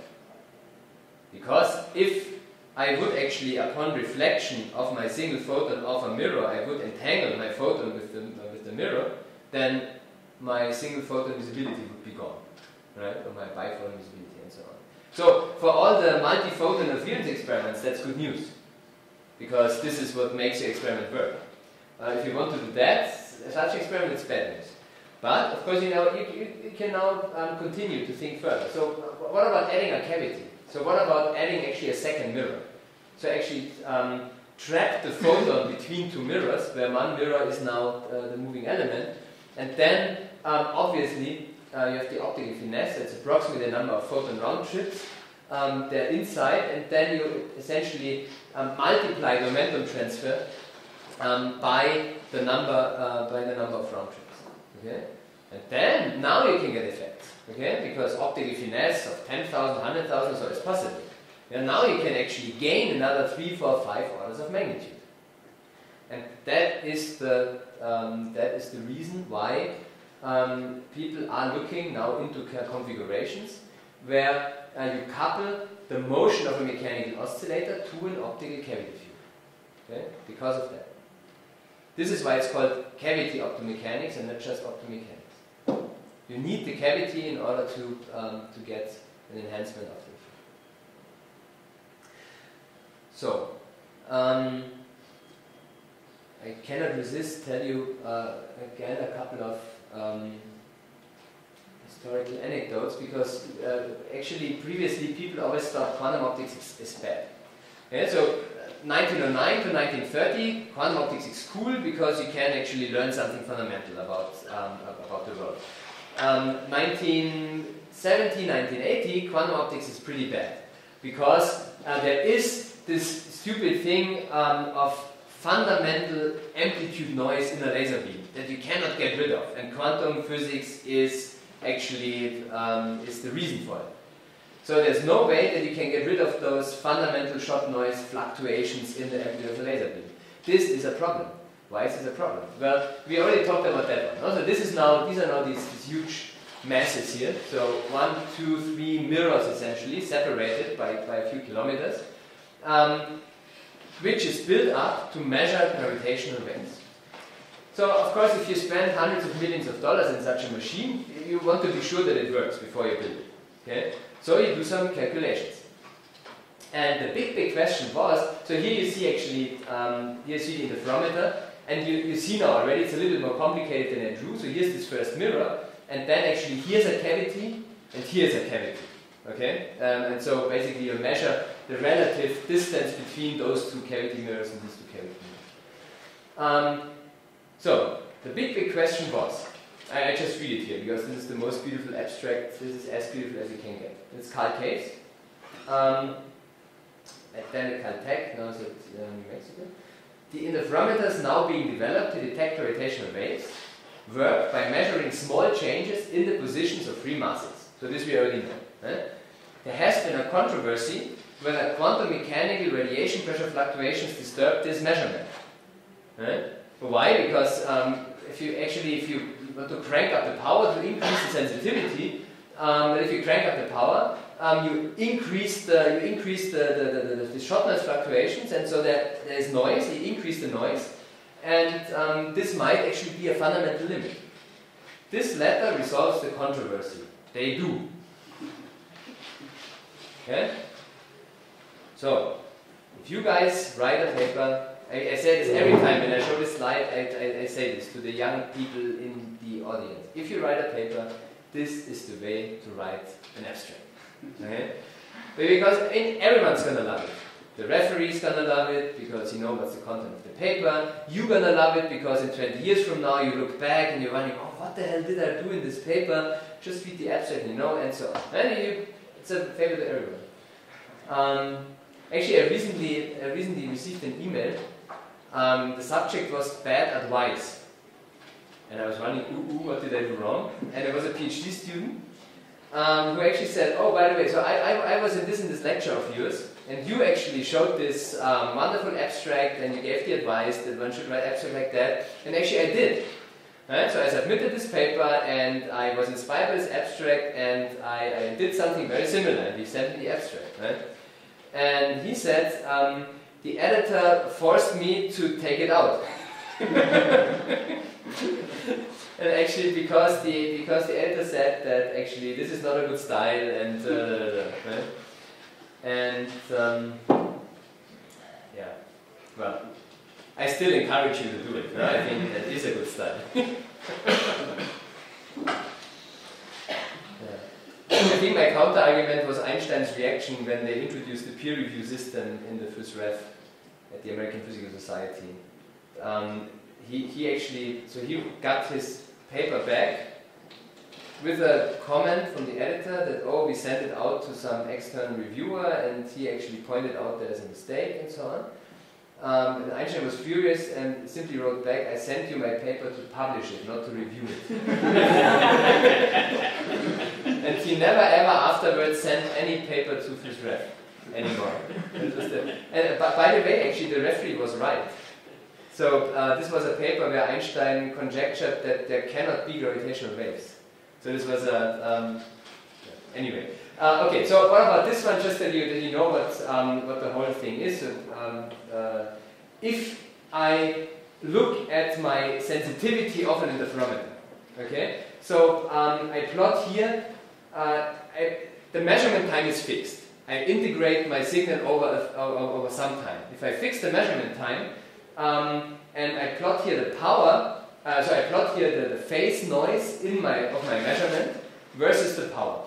Because if I would actually, upon reflection of my single photon off a mirror, I would entangle my photon with the, with the mirror, then my single photon visibility would be gone, right? Or my biphoton visibility and so on. So for all the multi-photon interference experiments, that's good news. Because this is what makes your experiment work. Uh, if you want to do that, such experiment is bad news. But of course, you know, you, you, you can now um, continue to think further. So, what about adding a cavity? So, what about adding actually a second mirror? So, actually, um, trap the photon between two mirrors, where one mirror is now uh, the moving element, and then um, obviously uh, you have the optical finesse. That's approximately the number of photon round trips. Um, inside, and then you essentially um, multiply the momentum transfer um, by the number uh, by the number of round trips. Okay? And then, now you can get effects. Okay? Because optical finesse of 10,000, 100,000, so it's possible. And now you can actually gain another 3, 4, 5 orders of magnitude. And that is the, um, that is the reason why um, people are looking now into configurations where uh, you couple the motion of a mechanical oscillator to an optical cavity field. Okay? Because of that. This is why it's called cavity optomechanics and not just optomechanics. You need the cavity in order to, um, to get an enhancement of the effect. So, um, I cannot resist tell you uh, again a couple of um, historical anecdotes because uh, actually previously people always thought quantum optics is, is bad. Yeah, so 1909 to 1930, quantum optics is cool because you can actually learn something fundamental about, um, about the world. Um, 1970, 1980, quantum optics is pretty bad because uh, there is this stupid thing um, of fundamental amplitude noise in a laser beam that you cannot get rid of, and quantum physics is actually um, is the reason for it. So there's no way that you can get rid of those fundamental shot noise fluctuations in the amplitude of the laser beam. This is a problem. Why is this a problem? Well, we already talked about that one. So this is now, these are now these, these huge masses here. So one, two, three mirrors essentially, separated by, by a few kilometers, um, which is built up to measure gravitational waves. So of course, if you spend hundreds of millions of dollars in such a machine, you want to be sure that it works before you build it. Okay? So you do some calculations. And the big, big question was, so here you see actually, um, here you see the interferometer, and you, you see now already it's a little bit more complicated than I drew. So here's this first mirror, and then actually here's a cavity, and here's a cavity. Okay? Um, and so basically you measure the relative distance between those two cavity mirrors and these two cavity mirrors. Um, so, the big, big question was, I, I, just read it here because this is the most beautiful abstract, this is as beautiful as you can get. It's Carl Caves, um, at Caltech, now it's at uh, New Mexico. The interferometers now being developed to detect gravitational waves work by measuring small changes in the positions of free masses. So this we already know. Eh? There has been a controversy whether quantum mechanical radiation pressure fluctuations disturb this measurement. Eh? Why? Because um, if you actually, if you want to crank up the power to increase the sensitivity, um, if you crank up the power, um, you increase the you increase the the, the, the, shot noise fluctuations, and so there, there is noise. You increase the noise, and um, this might actually be a fundamental limit. This letter resolves the controversy. They do. Okay. So, if you guys write a paper I, I, say this every time when I show this slide, I, I, I, say this to the young people in the audience. If you write a paper, this is the way to write an abstract. Okay? Because I mean, everyone's gonna love it. The referee's gonna love it because you know what's the content of the paper. You're gonna love it because in 20 years from now you look back and you're wondering, oh, what the hell did I do in this paper? Just read the abstract, you know, and so on. And you, it's a favor to everyone. Um, actually, I recently, I recently received an email um, the subject was bad advice. And I was wondering, ooh, ooh, what did I do wrong? And there was a PhD student um, who actually said, oh, by the way, so I, I, I, was in this in this lecture of yours, and you actually showed this um, wonderful abstract, and you gave the advice that one should write abstract like that, and actually I did. Right? So I submitted this paper, and I was inspired by this abstract, and I, I did something very similar, and he sent me the abstract. Right? And he said, um, the editor forced me to take it out. and actually, because the because the editor said that actually this is not a good style, and da, da, da, right? and um, yeah, well, I still encourage you to do it. No? I think that is a good style. I think my counter argument was Einstein's reaction when they introduced the peer review system in the Phys Rev at the American Physical Society. Um, he, he actually, so he got his paper back with a comment from the editor that, oh, we sent it out to some external reviewer and he actually pointed out there's a mistake and so on. Um, and Einstein was furious and simply wrote back, I sent you my paper to publish it, not to review it. and he never ever afterwards sent any paper to Phys Rev anymore. and, but by the way, actually the referee was right. So uh, this was a paper where Einstein conjectured that there cannot be gravitational waves. So this was a, um, anyway. Uh, okay, so what about this one, just that you, that you know what, um, what the whole thing is. Um, uh, if I look at my sensitivity of an interferometer, okay, so um, I plot here, uh, I, the measurement time is fixed. I integrate my signal over, over, over some time. If I fix the measurement time, um, and I plot here the power, uh, so I plot here the, the phase noise in my, of my measurement versus the power.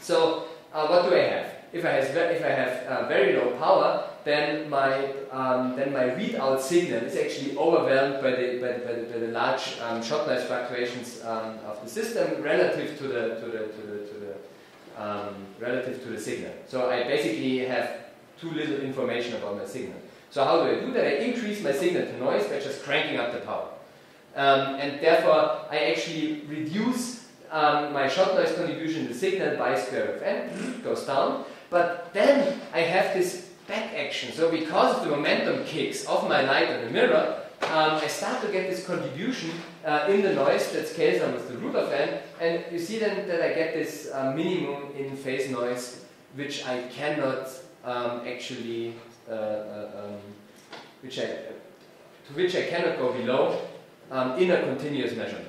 So uh, what do I have? If I have, if I have uh, very low power, then my, um, then my readout signal is actually overwhelmed by the, by the, by the, by the large um, shot noise fluctuations um, of the system relative to the, to the, to the, to the um, relative to the signal. So I basically have too little information about my signal. So how do I do that? I increase my signal to noise by just cranking up the power. Um, and therefore, I actually reduce um, my shot noise contribution in the signal by square root of n, goes down. But then I have this back action. So because of the momentum kicks of my light on the mirror, um, I start to get this contribution uh, in the noise that scales down with the root of n. And you see then that I get this uh, minimum in phase noise, which I cannot um, actually, um, which I, to which I cannot go below um, in a continuous measurement.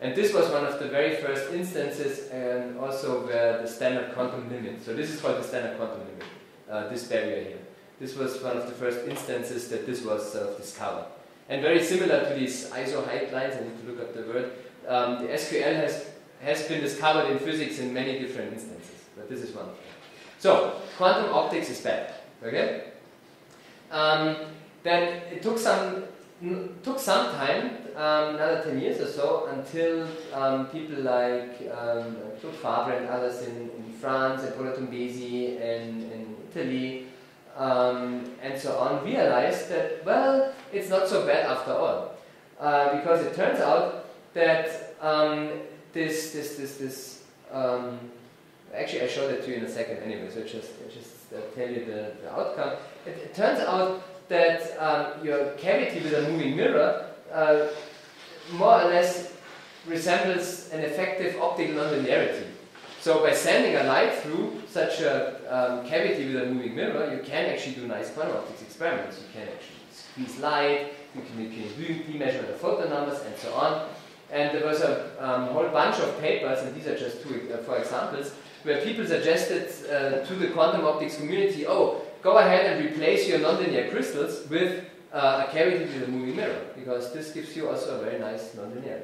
And this was one of the very first instances and also where the standard quantum limit, so this is called the standard quantum limit, uh, this barrier here. This was one of the first instances that this was uh, discovered. And very similar to these ISO height lines, I need to look up the word, um, the SQL has, has been discovered in physics in many different instances, but this is one. So, quantum optics is bad, okay? Um, then it took some took some time, um, another 10 years or so, until um, people like um, Claude Fabre and others in, in France and Paolo Tombesi and in Italy um, and so on realized that, well, it's not so bad after all. Uh, because it turns out that um, this, this, this, this um, actually I'll show it to you in a second anyway, so just, just uh, tell you the, the outcome. It, it turns out that um, your cavity with a moving mirror uh, more or less resembles an effective optical nonlinearity. So by sending a light through such a um, cavity with a moving mirror, you can actually do nice quantum optics experiments. You can actually squeeze light, you can, you can measure the photon numbers, and so on. And there was a um, whole bunch of papers, and these are just two, uh, for examples, where people suggested uh, to the quantum optics community, oh, go ahead and replace your nonlinear crystals with uh, a cavity with a moving mirror, because this gives you also a very nice nonlinearity.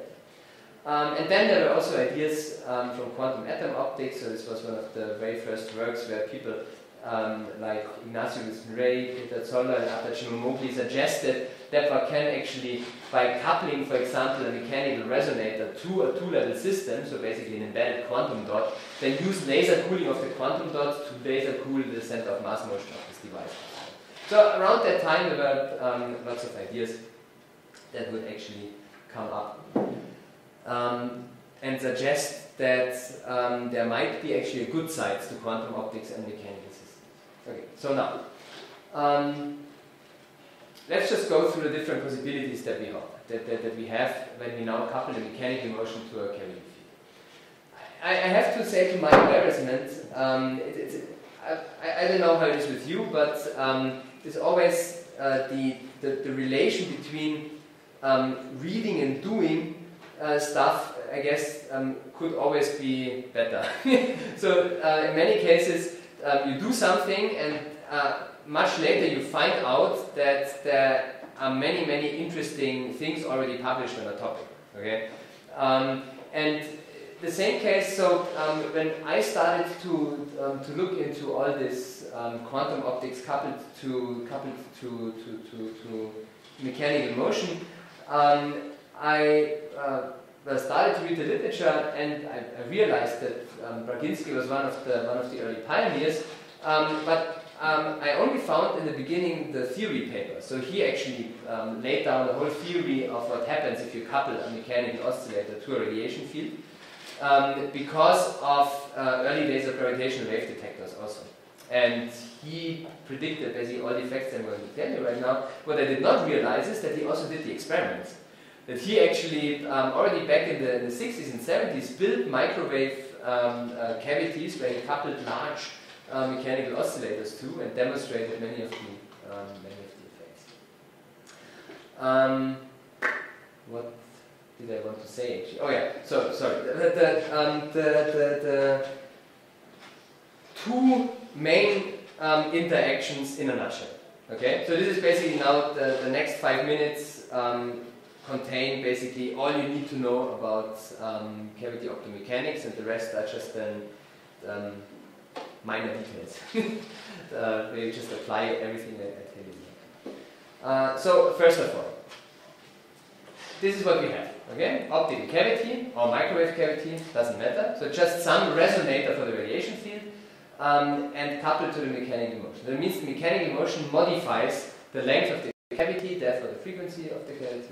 Um, and then there were also ideas um, from quantum atom optics, so this was one of the very first works where people um, like Ignacio Wilson-Rae, Peter Zoller, and Atac Imamoglu suggested that one can actually, by coupling, for example, a mechanical resonator to a two-level system, so basically an embedded quantum dot, then use laser cooling of the quantum dot to laser cool the center of mass motion So around that time, there were um, lots of ideas that would actually come up um, and suggest that um, there might be actually a good side to quantum optics and mechanical systems. Okay, so now, um, let's just go through the different possibilities that we have, that, that, that, we have when we now couple the mechanical motion to a cavity field. I, I have to say to my embarrassment, um, it, I, I, don't know how it is with you, but um, there's always uh, the, the, the, relation between um, reading and doing uh, stuff, I guess, um, could always be better. so uh, in many cases, um, you do something and uh, much later you find out that there are many, many interesting things already published on the topic. Okay? Um, and the same case, so um, when I started to, um, to look into all this um, quantum optics coupled to, coupled to, to, to, to mechanical motion, um, I uh, started to read the literature and I, I realized that um, Braginsky was one of the, one of the early pioneers, um, but I only found in the beginning the theory paper. So he actually laid down the whole theory of what happens if you couple a mechanical oscillator to a radiation field um, because of uh, early days of gravitational wave detectors also. And he predicted basically all the effects I'm going to tell you right now. What I did not realize is that he also did the experiments. That he actually, um, already back in the, in the, 60s and 70s, built microwave um, uh, cavities where he coupled large uh, mechanical oscillators to and demonstrated many of the, um, many of the effects. Um, what did I want to say actually? Oh yeah, so sorry. The, the, um, the, the, the two main um, interactions in a nutshell. Okay, so this is basically now the, the next five minutes um, contain basically all you need to know about um, cavity optomechanics, and the rest are just then um, minor details. uh, you just apply everything I, I tell you. Uh, so first of all, this is what we have. Okay, optical cavity or microwave cavity doesn't matter. So just some resonator for the radiation field um, and coupled to the mechanical motion. That means the mechanical motion modifies the length of the cavity, therefore the frequency of the cavity.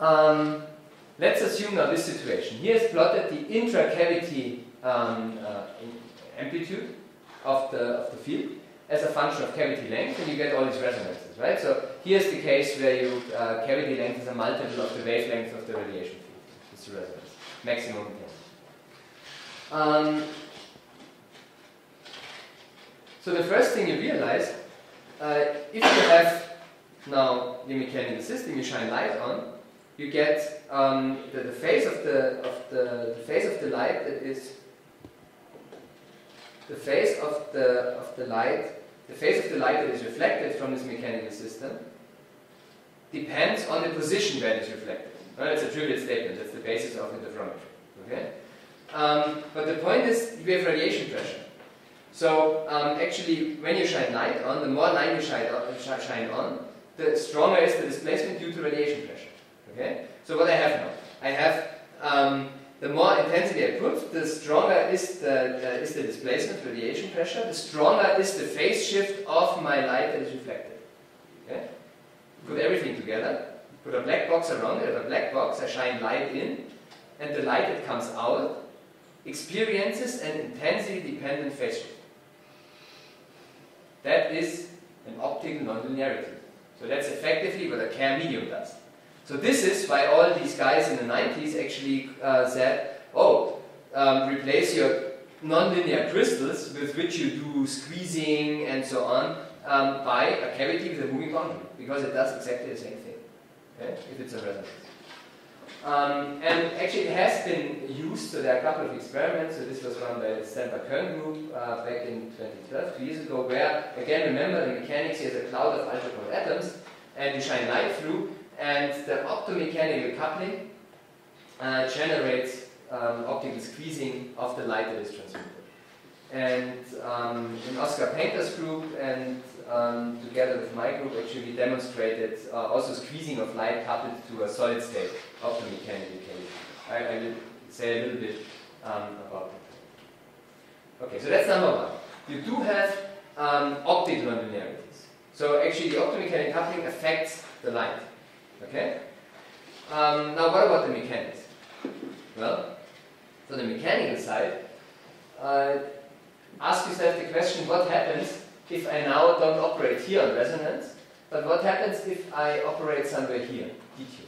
Um, let's assume now this situation. Here's plotted the intracavity um, uh, amplitude of the, of the field as a function of cavity length, and you get all these resonances, right? So here's the case where you uh, cavity length is a multiple of the wavelength of the radiation field. It's the resonance, maximum intensity. Um, so the first thing you realize, uh, if you have now your mechanical system you shine light on, you get um, the, the phase of the of the, the phase of the light that is the phase of the of the light the phase of the light that is reflected from this mechanical system depends on the position where it is reflected. Well, it's a trivial statement. That's the basis of interferometry. Okay. Um, but the point is, we have radiation pressure. So um, actually, when you shine light on, the more light you shine on, shine on, the stronger is the displacement due to radiation pressure. Okay. So what I have now, I have um, the more intensity I put, the stronger is the, uh, is the displacement radiation pressure, the stronger is the phase shift of my light that is reflected. Okay? Put everything together, put a black box around it, a black box, I shine light in, and the light that comes out experiences an intensity dependent phase shift. That is an optical nonlinearity. So that's effectively what a Kerr medium does. So this is why all these guys in the 90s actually uh, said, oh, um, replace your nonlinear crystals with which you do squeezing and so on um, by a cavity with a moving boundary because it does exactly the same thing okay, if it's a resonance. Um, and actually it has been used, so there are a couple of experiments, so this was run by the Stamper-Kurn group uh, back in 2012, two years ago, where, again, remember the mechanics, is a cloud of ultra atoms, and you shine light through, and the optomechanical coupling uh, generates um, optical squeezing of the light that is transmitted. And um, in Oskar Painter's group and um, together with my group, actually we demonstrated uh, also squeezing of light coupled to a solid state optomechanical cavity. I, I will say a little bit um, about that. Okay, so that's number one. You do have um, optical nonlinearities. So actually the optomechanical coupling affects the light. Okay? Um, now, what about the mechanics? Well, for the mechanical side, uh, ask yourself the question what happens if I now don't operate here on resonance, but what happens if I operate somewhere here, detuned?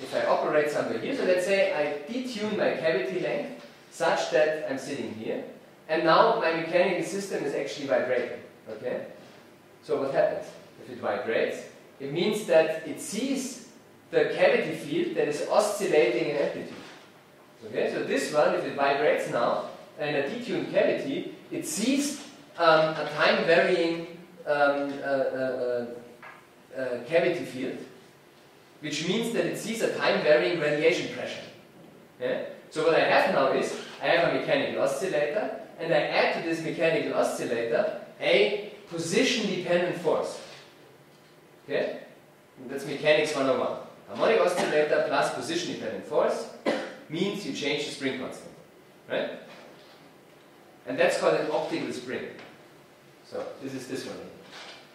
If I operate somewhere here, so let's say I detune my cavity length such that I'm sitting here, and now my mechanical system is actually vibrating. Okay? So what happens? If it vibrates, it means that it sees the cavity field that is oscillating in amplitude. Okay, so this one, if it vibrates now in a detuned cavity, it sees um, a time varying um, uh, uh, uh, cavity field, which means that it sees a time varying radiation pressure. Yeah? So what I have now is, I have a mechanical oscillator, and I add to this mechanical oscillator a position-dependent force. Okay? And that's mechanics 101. Harmonic oscillator plus position-dependent force means you change the spring constant. Right? And that's called an optical spring. So this is this one.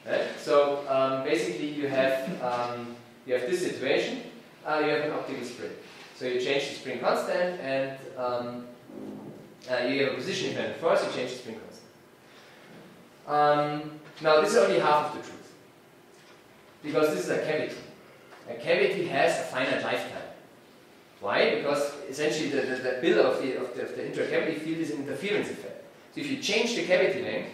Right? So um, basically you have um, you have this situation, uh, you have an optical spring. So you change the spring constant and um, uh, you have a position dependent force, you change the spring constant. Um, now this is only half of the truth. Because this is a cavity. A cavity has a finite lifetime. Why? Because essentially the, the, the buildup of the, of the, of the intracavity field is an interference effect. So if you change the cavity length,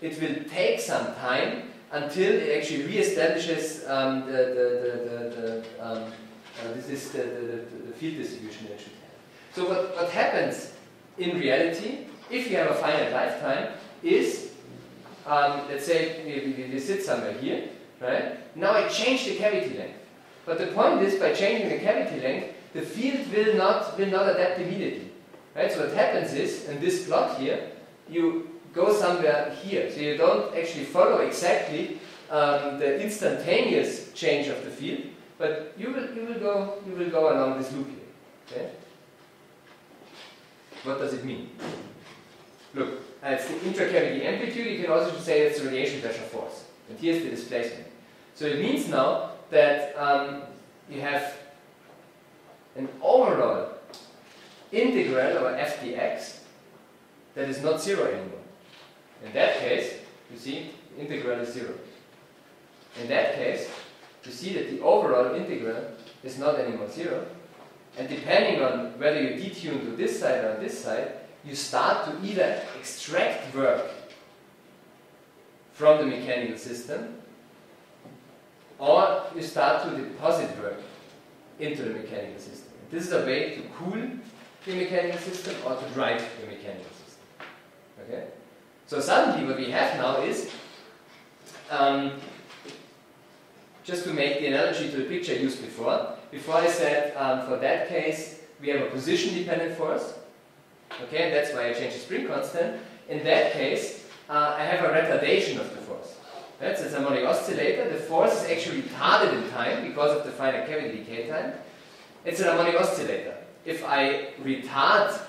it will take some time until it actually reestablishes um, the, the, the, the um, uh, this is the, the, field distribution that should have. So what, what happens in reality, if you have a finite lifetime, is, um, let's say we, we sit somewhere here, right? Now I change the cavity length. But the point is, by changing the cavity length, the field will not, will not adapt immediately. Right? So what happens is, in this plot here, you go somewhere here. So you don't actually follow exactly um, the instantaneous change of the field, but you will, you will, go, you will go along this loop here. Okay? What does it mean? Look, uh, it's the intracavity amplitude. You can also say it's the radiation pressure force. And here's the displacement. So it means now that um, you have an overall integral over f dx that is not zero anymore. In that case, you see, the integral is zero. In that case, you see that the overall integral is not anymore zero. And depending on whether you detune to this side or this side, you start to either extract work from the mechanical system or you start to deposit work into the mechanical system. This is a way to cool the mechanical system or to drive the mechanical system. Okay? So suddenly what we have now is, um, just to make the analogy to the picture I used before, before I said um, for that case we have a position dependent force, okay, and that's why I change the spring constant. In that case, uh, I have a retardation of the force. That's a harmonic oscillator. The force is actually retarded in time because of the finite cavity decay time. It's an harmonic oscillator. If I retard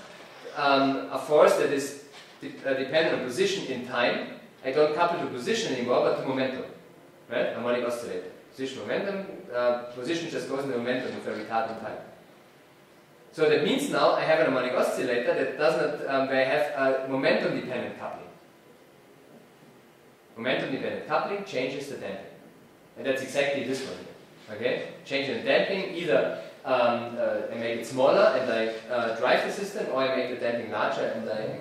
um, a force that is de uh, dependent on position in time, I don't couple to position anymore, but to momentum. Right? Harmonic oscillator. Position, momentum. Uh, position just goes in the momentum if I retard in time. So that means now I have an harmonic oscillator that does not, um, where I have a momentum dependent coupling. Momentum dependent coupling changes the damping. And that's exactly this one here. Okay? Changing the damping, either um, uh, I make it smaller and I uh, drive the system, or I make the damping larger and I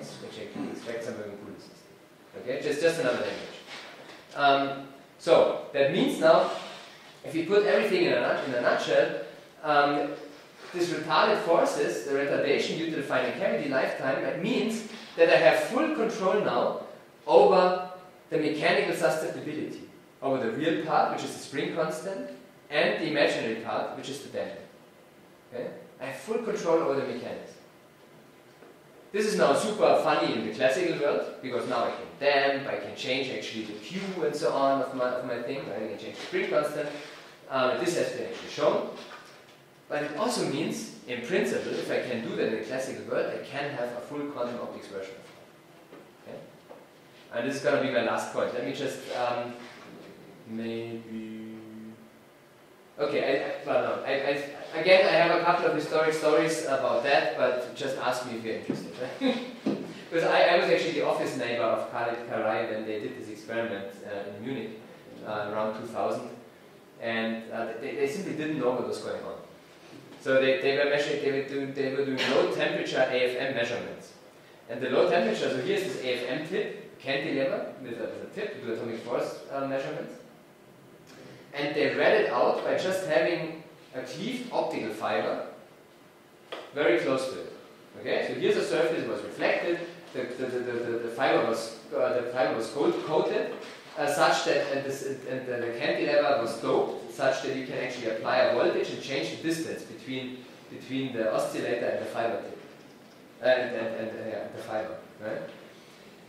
expect some moving the system. Okay? Just, just another language. Um, so, that means now, if we put everything in a, in a nutshell, um, this retarded forces, the retardation due to the finite cavity lifetime, it means that I have full control now over the mechanical susceptibility, over the real part, which is the spring constant, and the imaginary part, which is the damping. Okay? I have full control over the mechanics. This is now super funny in the classical world, because now I can damp, I can change actually the Q and so on of my, of my thing, right? I can change the spring constant. Um, this has been actually shown. But it also means, in principle, if I can do that in the classical world, I can have a full quantum optics version? And this is going to be my last point. Let me just um, maybe. Okay, I, well, no. I, I, again, I have a couple of historic stories about that, but just ask me if you're interested. because I, I, was actually the office neighbor of Khaled Karrai when they did this experiment uh, in Munich uh, around 2000, and uh, they, they simply didn't know what was going on. So they, they were measuring, they were, doing, they were doing low temperature AFM measurements. And the low temperature, so here's this AFM tip, cantilever, with a, with a tip to do atomic force uh, measurements. And they read it out by just having a cleaved optical fiber very close to it. Okay, so here's a surface was reflected, the, the, the, the, fiber was, uh, the fiber was coated, uh, such that and, this, and the, the cantilever was doped such that you can actually apply a voltage and change the distance between between the oscillator and the fiber tip. and, and, and uh, yeah, the fiber, right?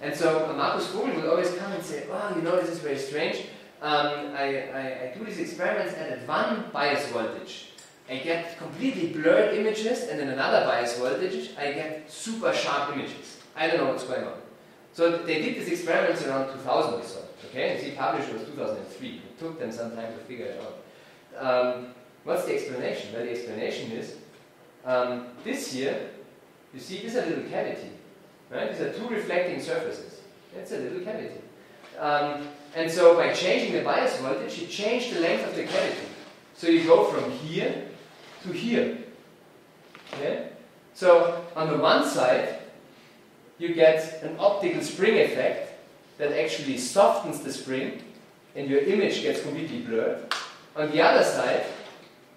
And so Markus Vogel would always come and say, "Oh, you know, this is very strange. Um, I, I, I do these experiments and at one bias voltage, I get completely blurred images, and in another bias voltage, I get super sharp images. I don't know what's going on." So they did these experiments around 2000 or so. Okay, and he published was 2003. It took them some time to figure it out. Um, what's the explanation? Well, the explanation is um, this here, you see, this is a little cavity. Right? These are two reflecting surfaces. That's a little cavity. Um, and so by changing the bias voltage, you change the length of the cavity. So you go from here to here. Okay? So on the one side, you get an optical spring effect that actually softens the spring and your image gets completely blurred. On the other side,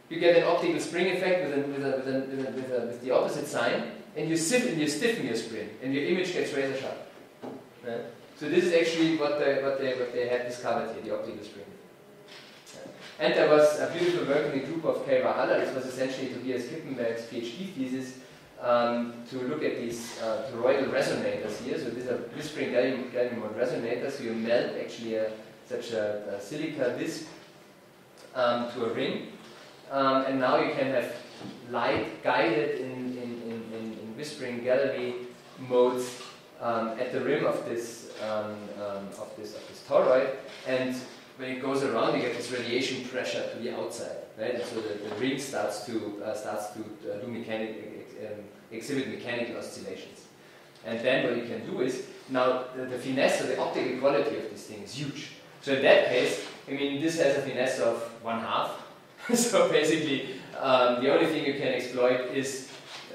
you get an optical spring effect with, a, with, a, with, a, with, with the opposite sign and you, and you stiffen your spring and your image gets razor sharp. Right? So this is actually what they, what, they, what they had discovered here, the optical spring. And there was a beautiful work in the group of Kerry Vahala. This was essentially Tobias Kippenberg's PhD thesis um, to look at these uh, toroidal resonators here. So these are whispering gallery, gallery resonators. So you melt actually a, such a, a, silica disc um, to a ring. Um, and now you can have light guided in whispering gallery modes um, at the rim of this, um, um, of this, of this toroid. And when it goes around, you get this radiation pressure to the outside, right? And so the, the ring starts to uh, starts to uh, do mechanic, um, exhibit mechanical oscillations. And then what you can do is now the, the finesse or the optical quality of this thing is huge. So in that case, I mean, this has a finesse of one half. so basically, um, the only thing you can exploit is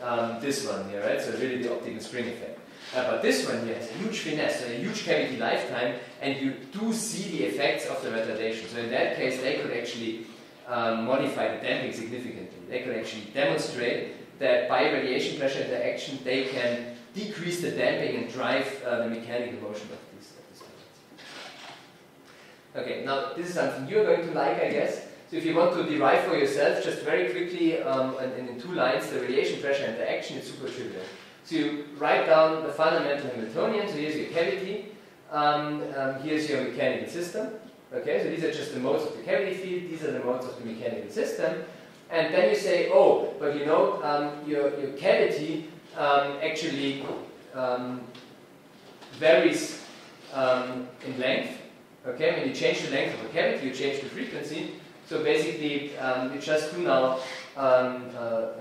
um, this one here, right? So really the optical spring effect. Uh, but this one here has a huge finesse, so a huge cavity lifetime, and you do see the effects of the retardation. So in that case, they could actually um, modify the damping significantly. They could actually demonstrate that by radiation pressure interaction, they can decrease the damping and drive uh, the mechanical motion of these, of these Okay, now this is something you're going to like, I guess. So if you want to derive for yourself, just very quickly, um, and, in two lines, the radiation pressure interaction is super trivial. So you write down the fundamental Hamiltonian, so here's your cavity, um, um, here's your mechanical system. Okay, so these are just the modes of the cavity field, these are the modes of the mechanical system. And then you say, oh, but you know, um, your, your cavity um, actually um, varies um, in length. Okay, when you change the length of the cavity, you change the frequency. So basically, um, you just do now um, uh, uh,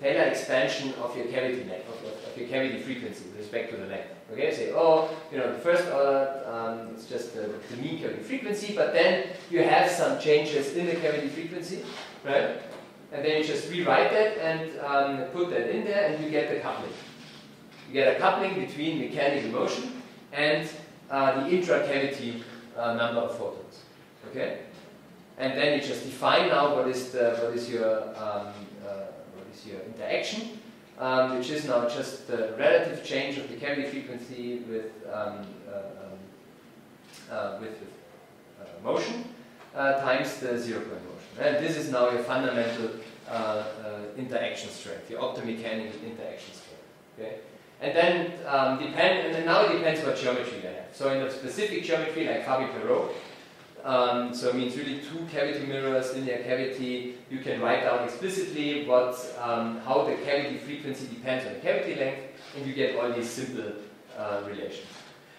Taylor expansion of your cavity length, of, of, of, your cavity frequency with respect to the length. Okay, say, oh, you know, the first order, um, it's just the, the, mean cavity frequency, but then you have some changes in the cavity frequency, right? And then you just rewrite that and um, put that in there, and you get the coupling. You get a coupling between mechanical motion and uh, the intra-cavity uh, number of photons. Okay? And then you just define now what is the what is your um, uh, what is your interaction, um, which is now just the relative change of the cavity frequency with um, uh, um, uh, with, with uh, motion uh, times the zero point motion. And this is now your fundamental interaction strength, your optomechanical interaction strength. Okay. And then um, depend, and then now it depends what geometry you have. So in a specific geometry like Fabry-Perot, um, so it means really two cavity mirrors, linear cavity. You can write down explicitly what, um, how the cavity frequency depends on the cavity length, and you get all these simple uh, relations.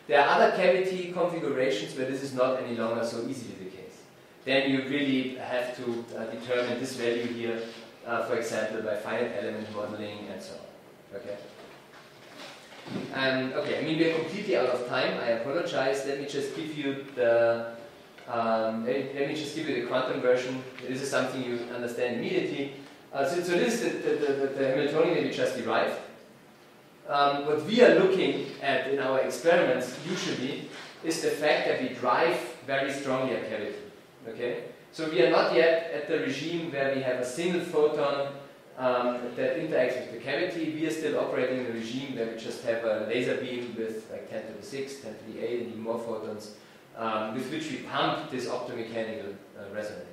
There are other cavity configurations where this is not any longer so easily the case. Then you really have to uh, determine this value here, uh, for example, by finite element modeling and so on. Okay. Um, okay, I mean we are completely out of time. I apologize. Let me just give you the um, let, let, me just give you the quantum version. This is something you understand immediately. Uh, so, so, this is the, the, the, the, Hamiltonian that we just derived. Um, what we are looking at in our experiments usually is the fact that we drive very strongly a cavity. Okay? So we are not yet at the regime where we have a single photon um, that interacts with the cavity. We are still operating in a regime where we just have a laser beam with like 10 to the 6, 10 to the 8, and even more photons um, with which we pump this optomechanical uh, resonator.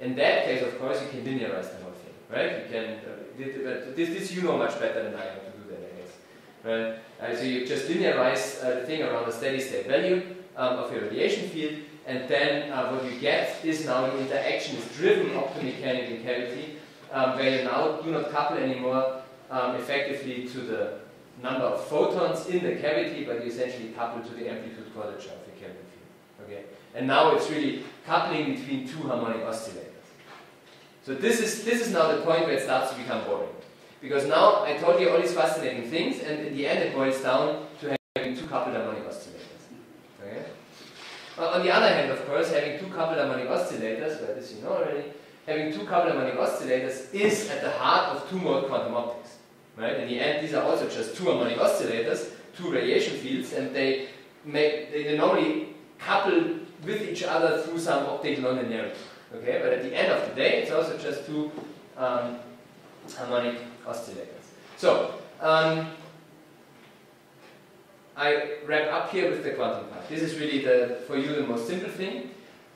In that case, of course, you can linearize the whole thing, right? You can, uh, this, this you know much better than I how to do that, I guess. Right? Uh, so you just linearize uh, the thing around the steady state value um, of your radiation field, and then uh, what you get is now the interaction is driven optomechanical cavity, um, where you now do not couple anymore um, effectively to the number of photons in the cavity, but you essentially couple to the amplitude quadrature of the cavity field. Okay? And now it's really coupling between two harmonic oscillators. So this is, this is now the point where it starts to become boring. Because now I told you all these fascinating things, and in the end it boils down to having two coupled harmonic oscillators. Okay? Uh, on the other hand, of course, having two coupled harmonic oscillators, well, this you know already, having two coupled harmonic oscillators is at the heart of two-mode quantum optics. Right? In the end, these are also just two harmonic oscillators, two radiation fields, and they make they normally couple with each other through some optical nonlinearity. Okay, but at the end of the day, it's also just two um, harmonic oscillators. So, um, I wrap up here with the quantum part. This is really the, for you the most simple thing.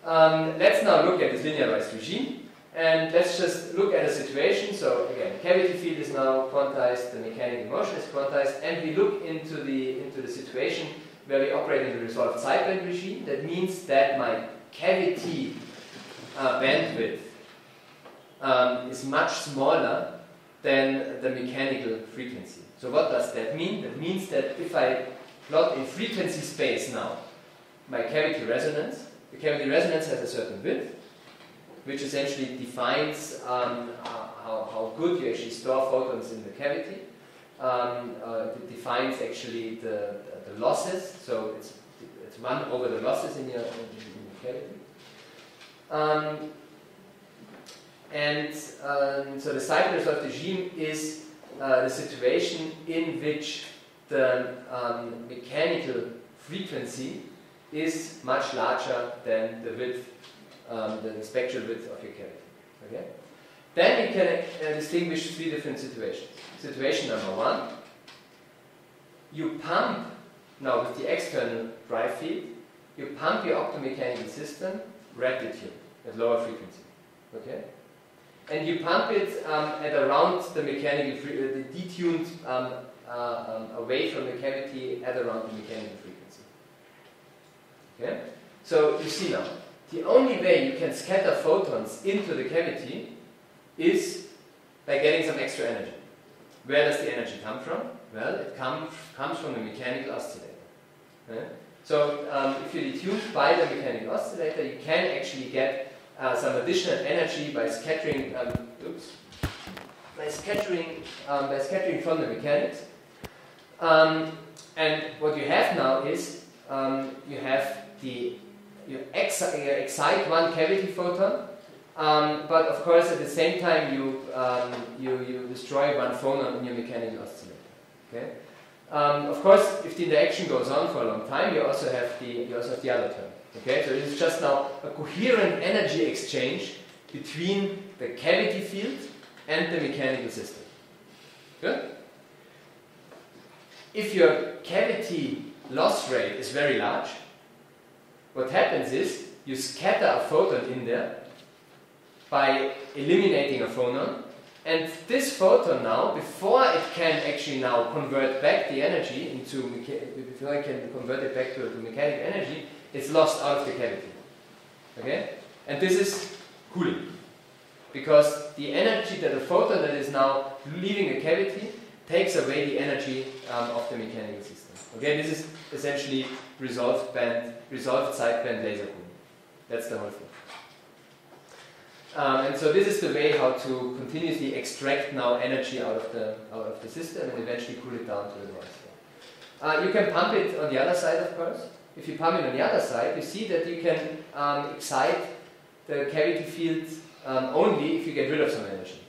Um, let's now look at this linearized regime. And let's just look at a situation. So again, cavity field is now quantized, the mechanical motion is quantized, and we look into the into the situation where we operate in the resolved sideband regime. That means that my cavity uh, bandwidth um, is much smaller than the mechanical frequency. So what does that mean? That means that if I plot in frequency space now my cavity resonance, the cavity resonance has a certain width, which essentially defines um, how, how good you actually store photons in the cavity. Um, uh, it defines actually the, losses, so it's, it's 1 over the losses in your, in, in cavity. Um, and um, so the cycle resolved regime is uh, the situation in which the um, mechanical frequency is much larger than the width um, the, the, spectral width of your cavity. Okay? Then we can uh, distinguish three different situations. Situation number one, you pump, now with the external drive field, you pump your optomechanical system rapidly at lower frequency. Okay? And you pump it um, at around the mechanical, uh, the detuned um, uh, um, away from the cavity at around the mechanical frequency. Okay? So you see now, the only way you can scatter photons into the cavity is by getting some extra energy. Where does the energy come from? Well, it come, comes from the mechanical oscillator. So um, if you're detuned by the mechanical oscillator, you can actually get uh, some additional energy by scattering, um, oops, by scattering, um, by scattering from the mechanics. Um, and what you have now is um, you have the you, excite one cavity photon, um, but of course at the same time you, you, you destroy one phonon in your mechanical oscillator. Okay? Um, of course, if the interaction goes on for a long time, you also have the, you also have the other term. Okay? So it is just now a coherent energy exchange between the cavity field and the mechanical system. Good? If your cavity loss rate is very large, what happens is you scatter a photon in there by eliminating a phonon, and this photon now, before it can actually now convert back the energy into, before it can convert it back to, mechanical energy, it's lost out of the cavity. Okay? And this is cooling. Because the energy that the photon that is now leaving the cavity takes away the energy um, of the mechanical system. Okay, this is essentially resolved band, resolved sideband laser cooling. That's the whole thing. Um, and so this is the way how to continuously extract now energy out of the out of the system and eventually cool it down to the noise. Uh, you can pump it on the other side, of course. If you pump it on the other side, you see that you can um, excite the cavity field um, only if you get rid of some energy.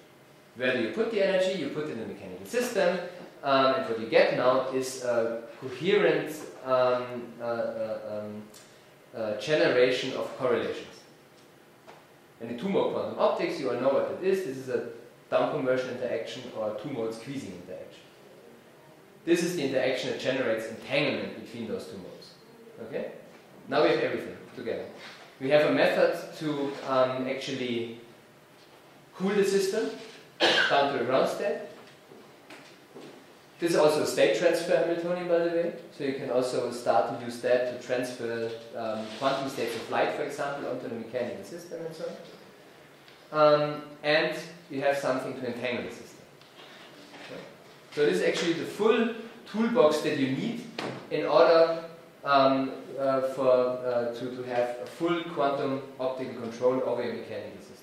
Where do you put the energy? You put it in the mechanical system, um, and what you get now is a coherent um, uh, uh, um, uh, generation of correlations. And in two-mode quantum optics, you all know what it is. This is a down conversion interaction or a two-mode squeezing interaction. This is the interaction that generates entanglement between those two modes. Okay? Now we have everything together. We have a method to um, actually cool the system down to a ground state. This is also a state transfer Hamiltonian, by the way. So you can also start to use that to transfer um, quantum states of light, for example, onto the mechanical system and so on. Um, and you have something to entangle the system. Okay. So this is actually the full toolbox that you need in order um, uh, for uh, to, to have a full quantum optical control over your mechanical systems.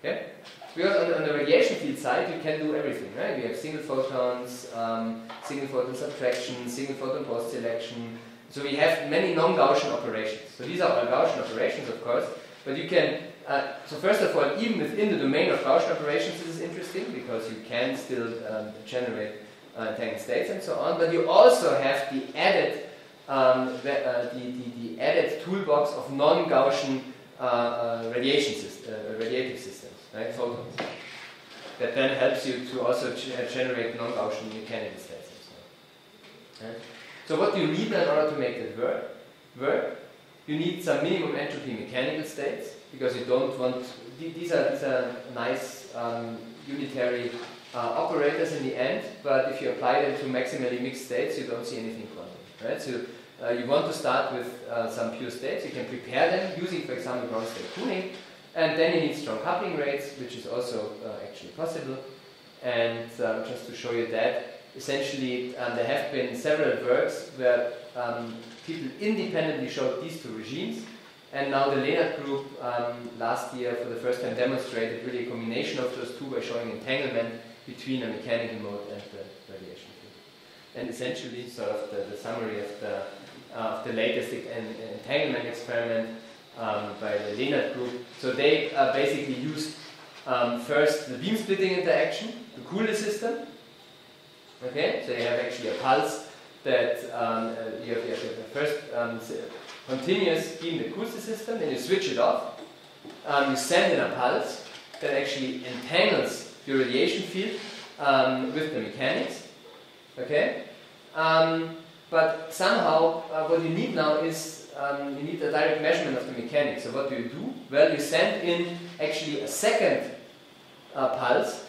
Okay? Because on, on, the radiation field side, you can do everything, right? We have single photons, um, single photon subtraction, single photon post-selection. So we have many non-Gaussian operations. So these are all Gaussian operations, of course, but you can, uh, so first of all, even within the domain of Gaussian operations, this is interesting because you can still um, generate uh, entangled states and so on, but you also have the added, um, the, uh, the, the, the, added toolbox of non-Gaussian uh, uh, radiation system, uh, radiative systems right, photons. That then helps you to also generate non-Gaussian mechanical states. Right? So what do you need in order to make that work? Work? You need some minimum entropy mechanical states because you don't want these are these are nice um, unitary uh, operators in the end, but if you apply them to maximally mixed states, you don't see anything quantum. Right? So uh, you want to start with uh, some pure states. You can prepare them using, for example, ground state tuning, and then you need strong coupling rates, which is also uh, actually possible. And um, just to show you that, essentially um, there have been several works where um, people independently showed these two regimes. And now the Lehnert group um, last year for the first time demonstrated really a combination of those two by showing entanglement between a mechanical mode and the radiation field. And essentially, sort of the, the summary of the, uh, of the latest entanglement experiment um, by the Lehnert group. So they uh, basically used um, first the beam splitting interaction to cool the system. Okay, so you have actually a pulse that um, uh, you, have, you, have, the first um, continuous beam that cools the system, then you switch it off. Um, you send in a pulse that actually entangles your radiation field um, with the mechanics. Okay, but somehow uh, what you need now is um, you need a direct measurement of the mechanics. So what do you do? Well, you send in actually a second uh, pulse,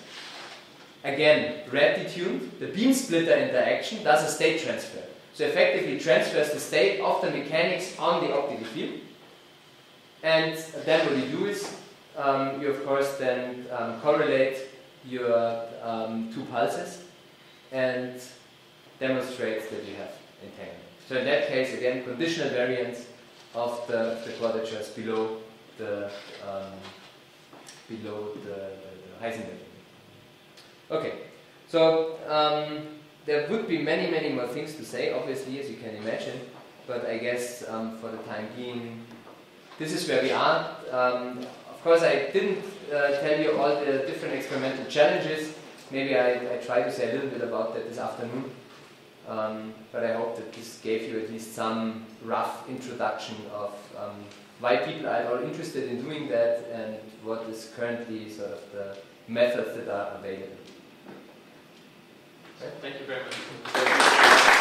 again red detuned. The beam splitter interaction does a state transfer. So effectively transfers the state of the mechanics on the optical field. And then what you do is um, you of course then um, correlate your um, two pulses and demonstrate that you have entanglement. So in that case, again, conditional variance of the, the quadratures below the um, below the, the, the Heisenberg. Okay, so um, there would be many, many more things to say, obviously, as you can imagine, but I guess um, for the time being, this is where we are. Um, of course, I didn't uh, tell you all the different experimental challenges. Maybe I, I try to say a little bit about that this afternoon. Um, but I hope that this gave you at least some rough introduction of um, why people are all interested in doing that and what is currently sort of the methods that are available. Thank you very much.